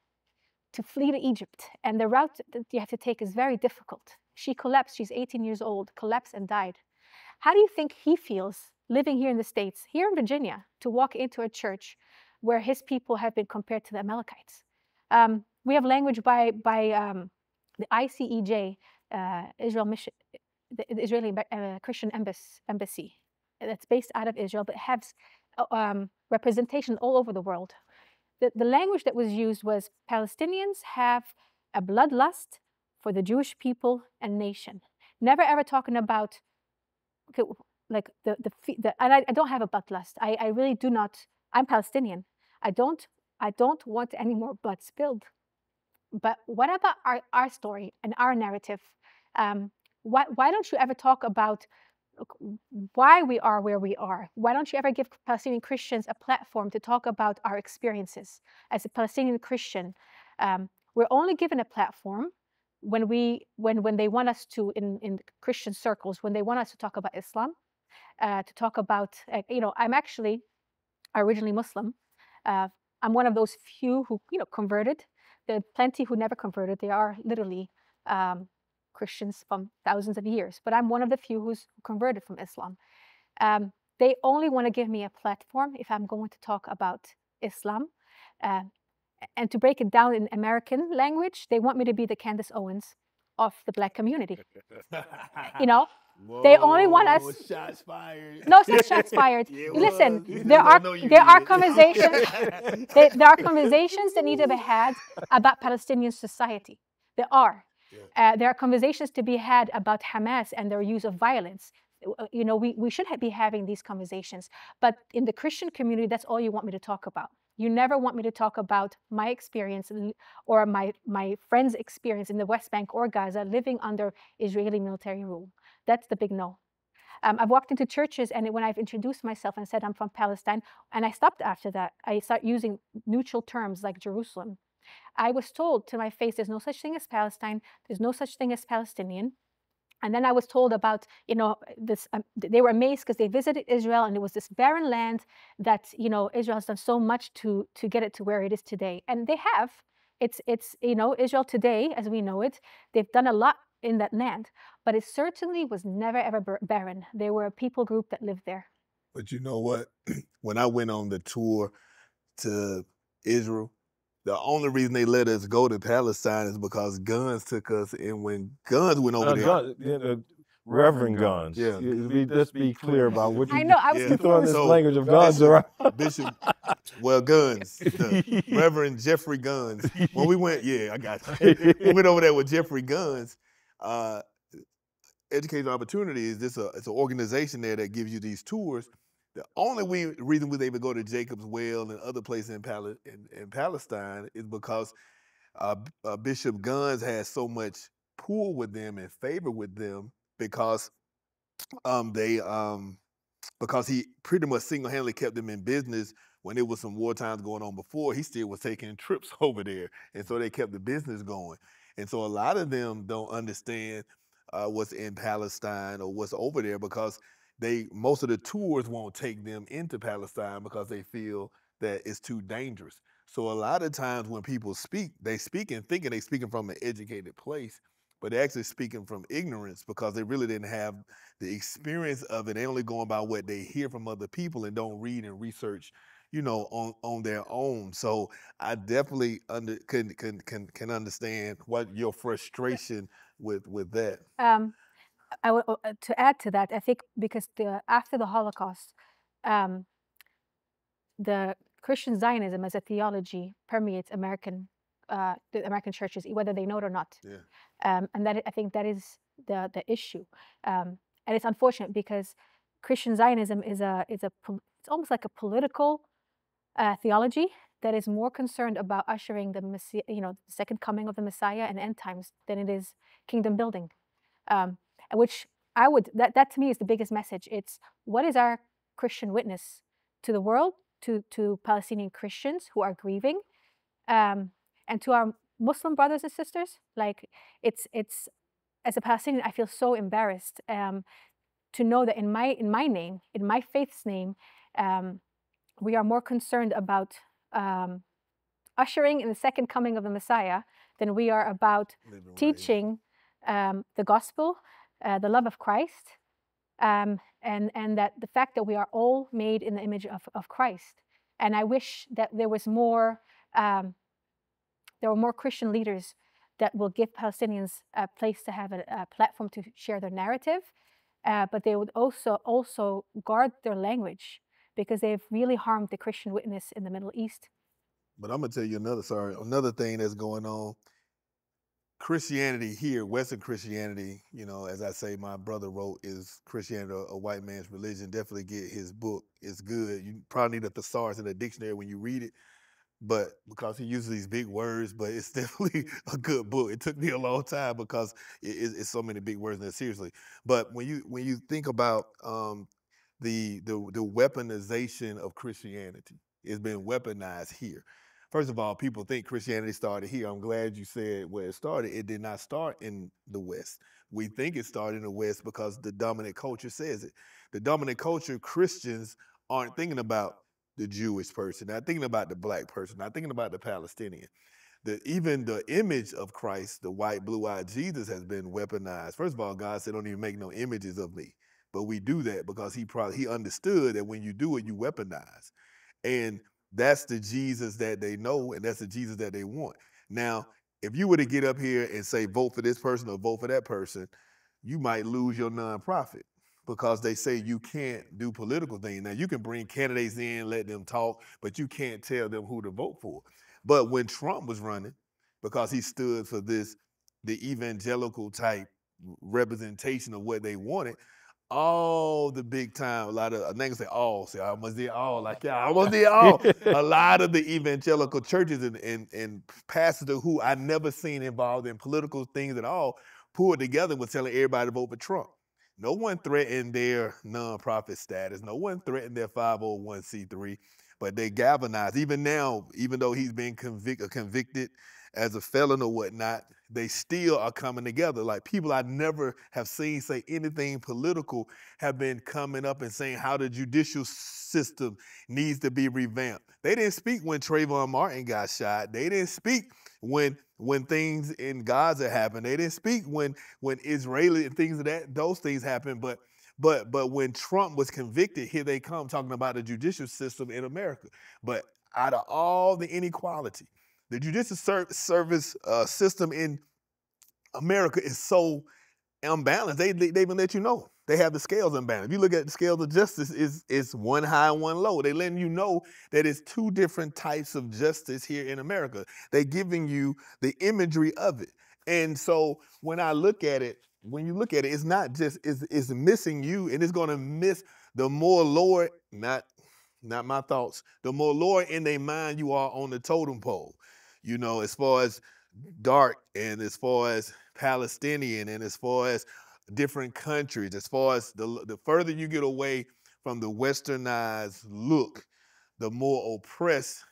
Speaker 3: to flee to Egypt, and the route that you have to take is very difficult. She collapsed. She's 18 years old, collapsed and died. How do you think he feels living here in the States, here in Virginia, to walk into a church where his people have been compared to the Amalekites? Um, we have language by by um, the ICEJ, uh, Israel Mission, the Israeli uh, Christian embassy that's based out of Israel, but has uh, um, representation all over the world. The, the language that was used was Palestinians have a bloodlust for the Jewish people and nation. Never ever talking about okay, like the the, the and I, I don't have a bloodlust. I, I really do not. I'm Palestinian. I don't I don't want any more blood spilled. But what about our, our story and our narrative? Um, why, why don't you ever talk about why we are where we are? Why don't you ever give Palestinian Christians a platform to talk about our experiences as a Palestinian Christian? Um, we're only given a platform when we when when they want us to in in Christian circles when they want us to talk about Islam, uh, to talk about uh, you know I'm actually originally Muslim. Uh, I'm one of those few who you know converted. There are plenty who never converted. They are literally um, Christians from thousands of years, but I'm one of the few who's converted from Islam. Um, they only want to give me a platform if I'm going to talk about Islam. Uh, and to break it down in American language, they want me to be the Candace Owens of the black community. You know, They only want us-
Speaker 4: Shots fired.
Speaker 3: No such shots fired.
Speaker 4: Yeah,
Speaker 3: Listen. There are
Speaker 4: don't know you
Speaker 3: there are conversations. there, there are conversations that need to be had about Palestinian society. There are.
Speaker 4: Yeah.
Speaker 3: Uh, there are conversations to be had about Hamas and their use of violence. Uh, You know, we, we should be having these conversations. But in the Christian community, that's all you want me to talk about. You never want me to talk about my experience or my, my friend's experience in the West Bank or Gaza living under Israeli military rule. That's the big no. Um, I've walked into churches and when I've introduced myself and said I'm from Palestine, and I stopped after that, I start using neutral terms like Jerusalem. I was told to my face, there's no such thing as Palestine, there's no such thing as Palestinian. And then I was told about, you know, this. Um, they were amazed because they visited Israel, and it was this barren land that, you know, Israel has done so much to to get it to where it is today, and they have. It's it's you know Israel today, as we know it, they've done a lot in that land, but it certainly was never ever barren. There were a people group that lived there.
Speaker 4: But you know what? when I went on the tour to Israel, the only reason they let us go to Palestine is because guns took us, and when guns went over
Speaker 1: Uh,
Speaker 4: there,
Speaker 1: Gun- yeah, uh, Reverend Guns.
Speaker 4: Yeah.
Speaker 1: You- we- Let's be clear about what you
Speaker 3: I know. I was
Speaker 4: Yeah.
Speaker 1: throwing this
Speaker 4: So,
Speaker 1: language of guns
Speaker 4: Bishop-
Speaker 1: around.
Speaker 4: Bishop, well, guns, Reverend Jeffrey Guns. When we went, yeah, I got you. we went over there with Jeffrey Guns. Uh, Education Opportunities. This a it's an organization there that gives you these tours. The only we, reason we was able to go to Jacob's Well and other places in, Pal- in, in Palestine is because uh, uh, Bishop Guns had so much pull with them and favor with them because um, they um, because he pretty much single handedly kept them in business when there was some war times going on before. He still was taking trips over there, and so they kept the business going. And so a lot of them don't understand uh, what's in Palestine or what's over there because they most of the tours won't take them into Palestine because they feel that it's too dangerous. So a lot of times when people speak, they speak and thinking they speaking from an educated place, but they're actually speaking from ignorance because they really didn't have the experience of it. They only going by what they hear from other people and don't read and research, you know, on on their own. So I definitely under can can can can understand what your frustration with with that.
Speaker 3: Um, I w- uh, to add to that, I think because the after the Holocaust, um, the Christian Zionism as a theology permeates American uh, the American churches, whether they know it or not.
Speaker 4: Yeah.
Speaker 3: Um, and that I think that is the the issue, um, and it's unfortunate because Christian Zionism is a is a it's almost like a political uh, theology that is more concerned about ushering the Messiah, you know, the second coming of the Messiah and end times than it is kingdom building. Um, which I would that that to me is the biggest message. It's what is our Christian witness to the world, to to Palestinian Christians who are grieving, um, and to our Muslim brothers and sisters. Like it's it's as a Palestinian, I feel so embarrassed um, to know that in my in my name, in my faith's name, um, we are more concerned about um, ushering in the second coming of the Messiah than we are about teaching um, the gospel, uh, the love of Christ, um, and and that the fact that we are all made in the image of, of Christ. And I wish that there was more, um, there were more Christian leaders that will give Palestinians a place to have a, a platform to share their narrative, uh, but they would also also guard their language because they've really harmed the Christian witness in the Middle East.
Speaker 4: But I'm gonna tell you another sorry, another thing that's going on. Christianity here, Western Christianity, you know, as I say, my brother wrote, is Christianity a, white man's religion? Definitely get his book. It's good. You probably need a thesaurus in a dictionary when you read it, but because he uses these big words, but it's definitely a good book. It took me a long time because it, it- it's so many big words in there. Seriously, but when you when you think about um, the the the weaponization of Christianity, it's been weaponized here. First of all, people think Christianity started here. I'm glad you said where it started. It did not start in the West. We think it started in the West because the dominant culture says it. The dominant culture, Christians aren't thinking about the Jewish person, not thinking about the black person, not thinking about the Palestinian. The, even the image of Christ, the white, blue-eyed Jesus, has been weaponized. First of all, God said, "Don't even make no images of me." But we do that because He probably He understood that when you do it, you weaponize, and that's the Jesus that they know, and that's the Jesus that they want. Now, if you were to get up here and say vote for this person or vote for that person, you might lose your nonprofit because they say you can't do political things. Now you can bring candidates in, let them talk, but you can't tell them who to vote for. But when Trump was running, because he stood for this the evangelical type representation of what they wanted, all the big time, a lot of niggas say all, See, I almost did all, like yeah, I almost did all. a lot of the evangelical churches and, and, and pastors who I never seen involved in political things at all pulled together was telling everybody to vote for Trump. No one threatened their nonprofit status. No one threatened their 501c3, but they galvanized. Even now, even though he's been convic- uh, convicted as a felon or whatnot, they still are coming together. Like people I never have seen say anything political have been coming up and saying how the judicial system needs to be revamped. They didn't speak when Trayvon Martin got shot. They didn't speak when when things in Gaza happened. They didn't speak when when Israeli and things of that those things happened. But but but when Trump was convicted, here they come talking about the judicial system in America. But out of all the inequality, the judicial service uh, system in America is so unbalanced. They, they, they even let you know they have the scales unbalanced. If you look at the scales of justice, is is one high and one low. They letting you know that it's two different types of justice here in America. They giving you the imagery of it. And so when I look at it, when you look at it, it's not just it's, it's missing you, and it's going to miss the more lower not not my thoughts. The more lower in their mind you are on the totem pole you know, as far as dark and as far as Palestinian and as far as different countries, as far as the, the further you get away from the westernized look, the more oppressed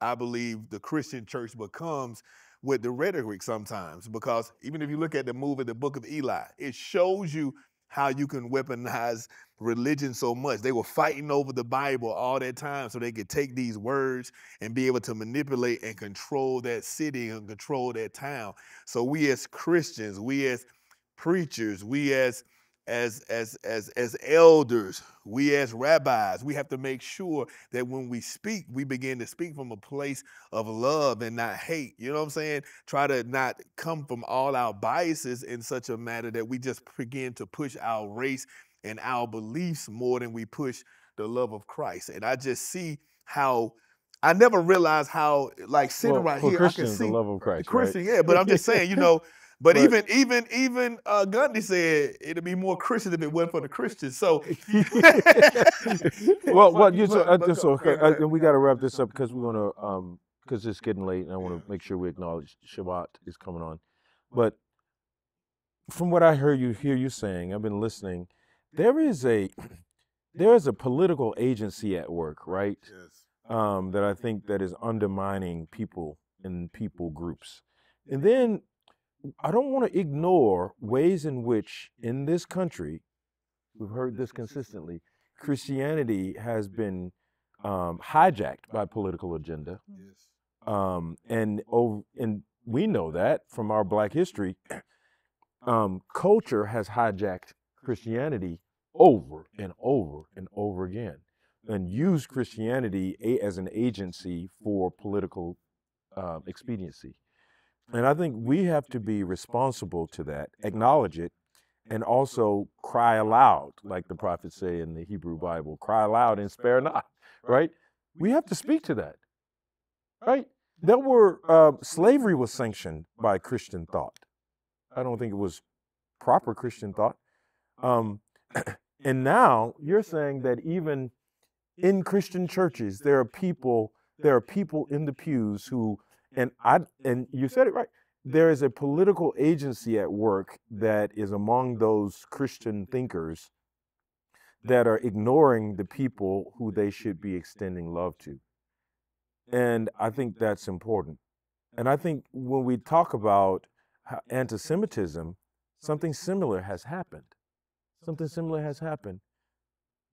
Speaker 4: I believe the Christian church becomes with the rhetoric sometimes. Because even if you look at the movie, The Book of Eli, it shows you how you can weaponize religion so much. They were fighting over the Bible all that time so they could take these words and be able to manipulate and control that city and control that town. So we as Christians, we as preachers, we as as as as as elders, we as rabbis, we have to make sure that when we speak, we begin to speak from a place of love and not hate. You know what I'm saying? Try to not come from all our biases in such a manner that we just begin to push our race and our beliefs more than we push the love of Christ. And I just see how I never realized how like sitting
Speaker 1: well,
Speaker 4: right
Speaker 1: for
Speaker 4: here,
Speaker 1: Christians,
Speaker 4: I can see
Speaker 1: the love of Christ.
Speaker 4: Christian,
Speaker 1: right?
Speaker 4: yeah. But I'm just saying, you know. But,
Speaker 1: But-
Speaker 4: even even even uh, Gandhi said it'd be more Christian if it wasn't for the Christians. So
Speaker 1: well, well, you so, uh, just so,
Speaker 4: go-
Speaker 1: uh, and we got to wrap this up because we want to, um, because it's getting late, and I want to make sure we acknowledge Shabbat is coming on. But from what I heard you hear you saying, I've been listening. There is a there is a political agency at work, right?
Speaker 4: Yes.
Speaker 1: um, that I think that is undermining people and people groups. And then I don't want to ignore ways in which in this country, we've heard this consistently, Christianity has been um, hijacked by political agenda.
Speaker 4: Yes.
Speaker 1: Um, and over, and we know that from our Black history. Um, culture has hijacked Christianity over and over and over again, and used Christianity as an agency for political um, expediency. And I think we have to be responsible to that, acknowledge it, and also cry aloud, like the prophets say in the Hebrew Bible, cry aloud and spare not, right? We have to speak to that, right? There were, uh, slavery was sanctioned by Christian thought. I don't think it was proper Christian thought. Um, and now you're saying that even in Christian churches, there are people, there are people in the pews who, and mm-hmm. I, and you said it right. There is a political agency at work that is among those Christian thinkers that are ignoring the people who they should be extending love to. And I think that's important. And I think when we talk about anti-Semitism, something similar has happened. Something similar has happened.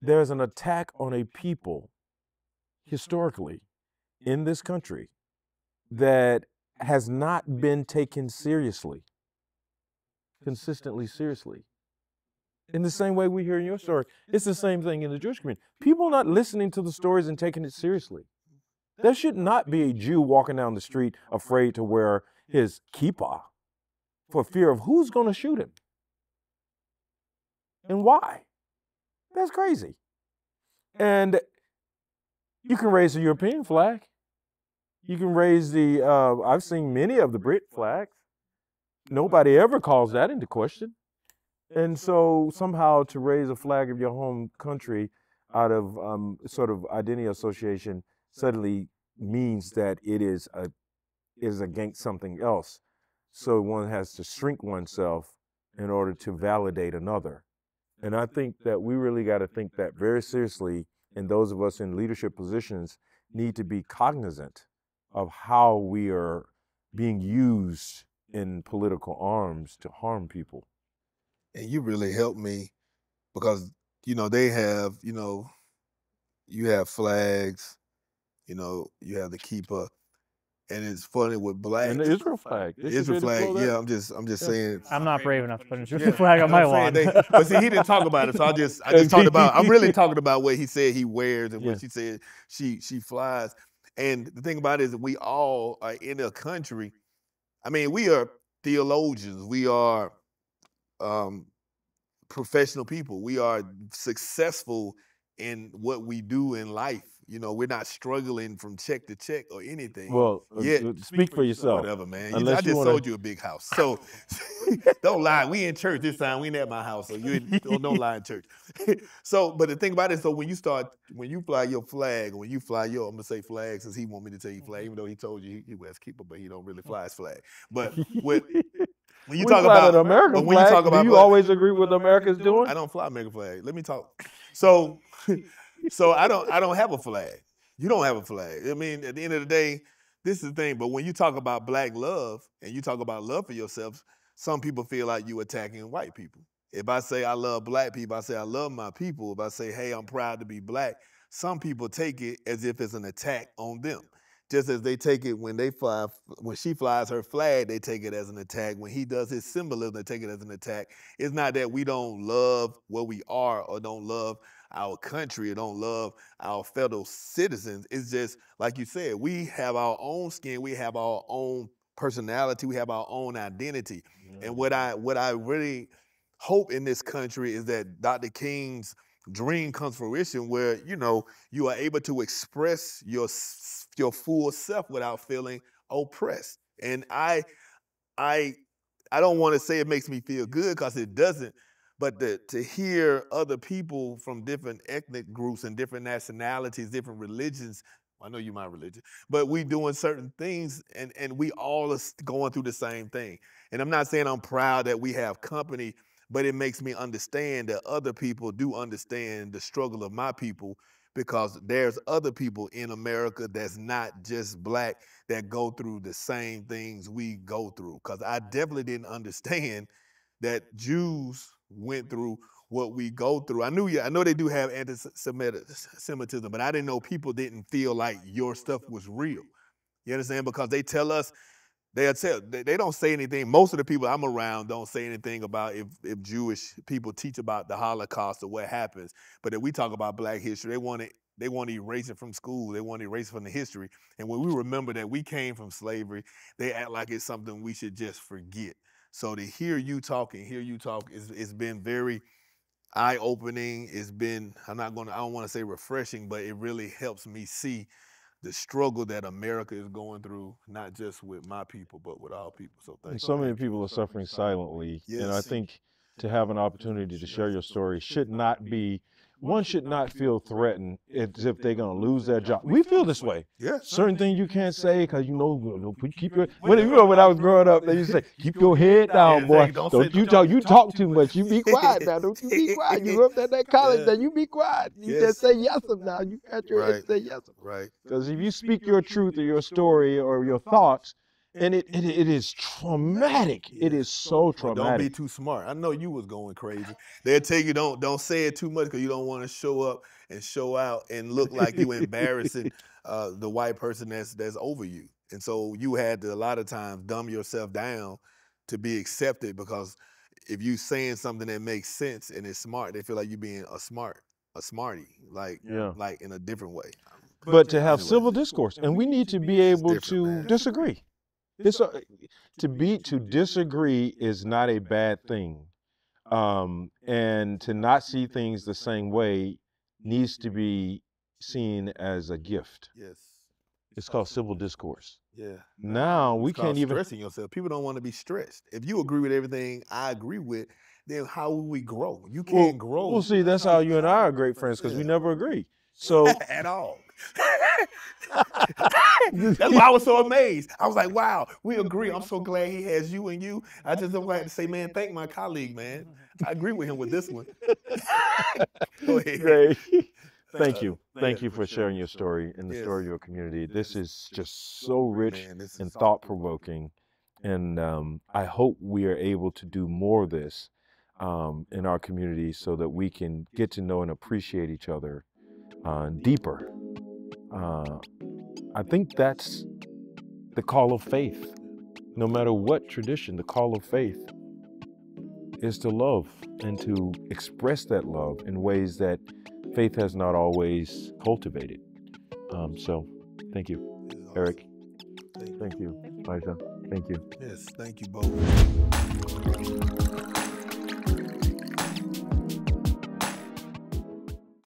Speaker 1: There's an attack on a people historically in this country that has not been taken seriously, consistently seriously. In the same way we hear in your story, it's the same thing in the Jewish community. People not listening to the stories and taking it seriously. There should not be a Jew walking down the street afraid to wear his kippah for fear of who's going to shoot him and why. That's crazy. And you can raise a European flag. You can raise the, uh, I've seen many of the Brit flags. Nobody ever calls that into question. And so somehow to raise a flag of your home country out of um, sort of identity association suddenly means that it is a is against something else. So one has to shrink oneself in order to validate another. And I think that we really got to think that very seriously. And those of us in leadership positions need to be cognizant of how we are being used in political arms to harm people.
Speaker 4: And you really helped me because, you know, they have, you know, you have flags, you know, you have the kippah. And it's funny with black.
Speaker 1: And the Israel flag. They
Speaker 4: Israel
Speaker 1: be able to
Speaker 4: flag, yeah, I'm just I'm just
Speaker 1: Yeah.
Speaker 4: saying
Speaker 2: I'm not brave enough to put a
Speaker 4: Yeah,
Speaker 2: flag on my
Speaker 4: saying
Speaker 2: lawn.
Speaker 4: they- but see, he didn't talk about it, so I just I just talked about. I'm really talking about what he said he wears and
Speaker 1: Yeah.
Speaker 4: what she said she she flies. And the thing about it is that we all are in a country. I mean, we are theologians. We are um, professional people. We are successful in what we do in life. You know, we're not struggling from check to check or anything.
Speaker 1: Well, uh,
Speaker 4: Yeah.
Speaker 1: uh, speak for yourself.
Speaker 4: Whatever, man. You-
Speaker 1: Unless
Speaker 4: I
Speaker 1: you
Speaker 4: just
Speaker 1: wanna-
Speaker 4: sold you a big house. So don't lie. We in church this time. We ain't at my house. So you don't, don't lie in church. so, but the thing about it, so when you start, when you fly your flag, when you fly your, I'm gonna say flag since he want me to tell you flag, even though he told you he, he wears kippah, but he don't really fly his flag. But with, when you
Speaker 1: We
Speaker 4: talk about
Speaker 1: an American
Speaker 4: but when you
Speaker 1: flag,
Speaker 4: talk about
Speaker 1: do you always agree with what America's doing?
Speaker 4: I don't fly American flag. Let me talk. So, so I don't I don't have a flag. You don't have a flag. I mean, at the end of the day, this is the thing. But when you talk about black love and you talk about love for yourself, some people feel like you attacking white people. If I say I love black people, I say I love my people. If I say, hey, I'm proud to be black, some people take it as if it's an attack on them. Just as they take it when they fly, when she flies her flag, they take it as an attack. When he does his symbolism, they take it as an attack. It's not that we don't love what we are or don't love our country or don't love our fellow citizens. It's just like you said, we have our own skin, we have our own personality, we have our own identity. And what I what I really hope in this country is that Dr. King's dream comes fruition where you know you are able to express your your full self without feeling oppressed. And I I I don't want to say it makes me feel good because it doesn't, but the, to hear other people from different ethnic groups and different nationalities, different religions. I know you're my religion, but we doing certain things, and and we all are going through the same thing. And I'm not saying I'm proud that we have company, but it makes me understand that other people do understand the struggle of my people because there's other people in America that's not just black that go through the same things we go through. Because I definitely didn't understand that Jews went through what we go through. I knew, yeah, I know they do have anti-Semitism, but I didn't know people didn't feel like your stuff was real. You understand? Because they tell us they'll tell they, they don't say anything. Most of the people I'm around don't say anything about if if Jewish people teach about the Holocaust or what happens. But if we talk about Black history, they want to they want to erase it from school. They want to erase it from the history. And when we remember that we came from slavery, they act like it's something we should just forget. So to hear you talk and hear you talk, it's, it's been very eye opening. It's been I'm not gonna I don't want to say refreshing, but it really helps me see the struggle that America is going through, not just with my people, but with all people. So thank
Speaker 1: And
Speaker 4: you.
Speaker 1: so many people are suffering silently. And I think to have an opportunity to share your story should not be, one should not feel threatened as if they're going to lose their job. We feel this way.
Speaker 4: Yeah.
Speaker 1: Certain things you can't say because you know, you know, put- keep your, when, you know, when I was growing up, they used to say, keep your head down, boy.
Speaker 4: don't
Speaker 1: Don't you talk, you talk too much. You be quiet now. Don't you be quiet. You up at that college,
Speaker 4: Yeah.
Speaker 1: now you be quiet. You just say yes or now. You got your head
Speaker 4: Right.
Speaker 1: say yes or
Speaker 4: Right.
Speaker 1: because if you speak your truth or your story or your thoughts, and it, it, it is traumatic. It is so
Speaker 4: traumatic. don't be too smart. I know you was going crazy. They'll tell you don't don't say it too much because you don't want to show up and show out and look like you embarrassing uh, the white person that's that's over you. And so you had to a lot of times dumb yourself down to be accepted because if you saying something that makes sense and it's smart, they feel like you being a smart, a smarty, like
Speaker 1: Yeah.
Speaker 4: like in a different way.
Speaker 1: But to have
Speaker 4: Anyway.
Speaker 1: civil discourse, and we need to be able to
Speaker 4: man.
Speaker 1: disagree. It's a, to be to disagree is not a bad thing, um, and to not see things the same way needs to be seen as a gift.
Speaker 4: Yes.
Speaker 1: It's called civil discourse.
Speaker 4: Yeah.
Speaker 1: Now we
Speaker 4: It's called
Speaker 1: can't even.
Speaker 4: stressing yourself. People don't want to be stressed. If you agree with everything I agree with, then how will we grow? You can't grow.
Speaker 1: Well, see, that's how you and I are great friends because we never agree. So
Speaker 4: at all. That's why I was so amazed. I was like, wow, we agree. I'm so glad he has you and you. I just don't like to say, man, thank my colleague, man. I agree with him with this one. Go ahead.
Speaker 1: great. Thank you. Thank you for sharing your story and the
Speaker 4: Yes.
Speaker 1: story of your community. This is just so rich
Speaker 4: Man,
Speaker 1: and thought provoking. And um, I hope we are able to do more of this um, in our community so that we can get to know and appreciate each other uh, deeper. Uh, I think that's the call of faith. No matter what tradition, the call of faith is to love and to express that love in ways that faith has not always cultivated. Um, so, thank you,
Speaker 4: awesome.
Speaker 1: Eric.
Speaker 4: Thank you.
Speaker 1: Thank you,
Speaker 2: Thank you.
Speaker 1: Liza. Thank you.
Speaker 4: Yes, thank you both.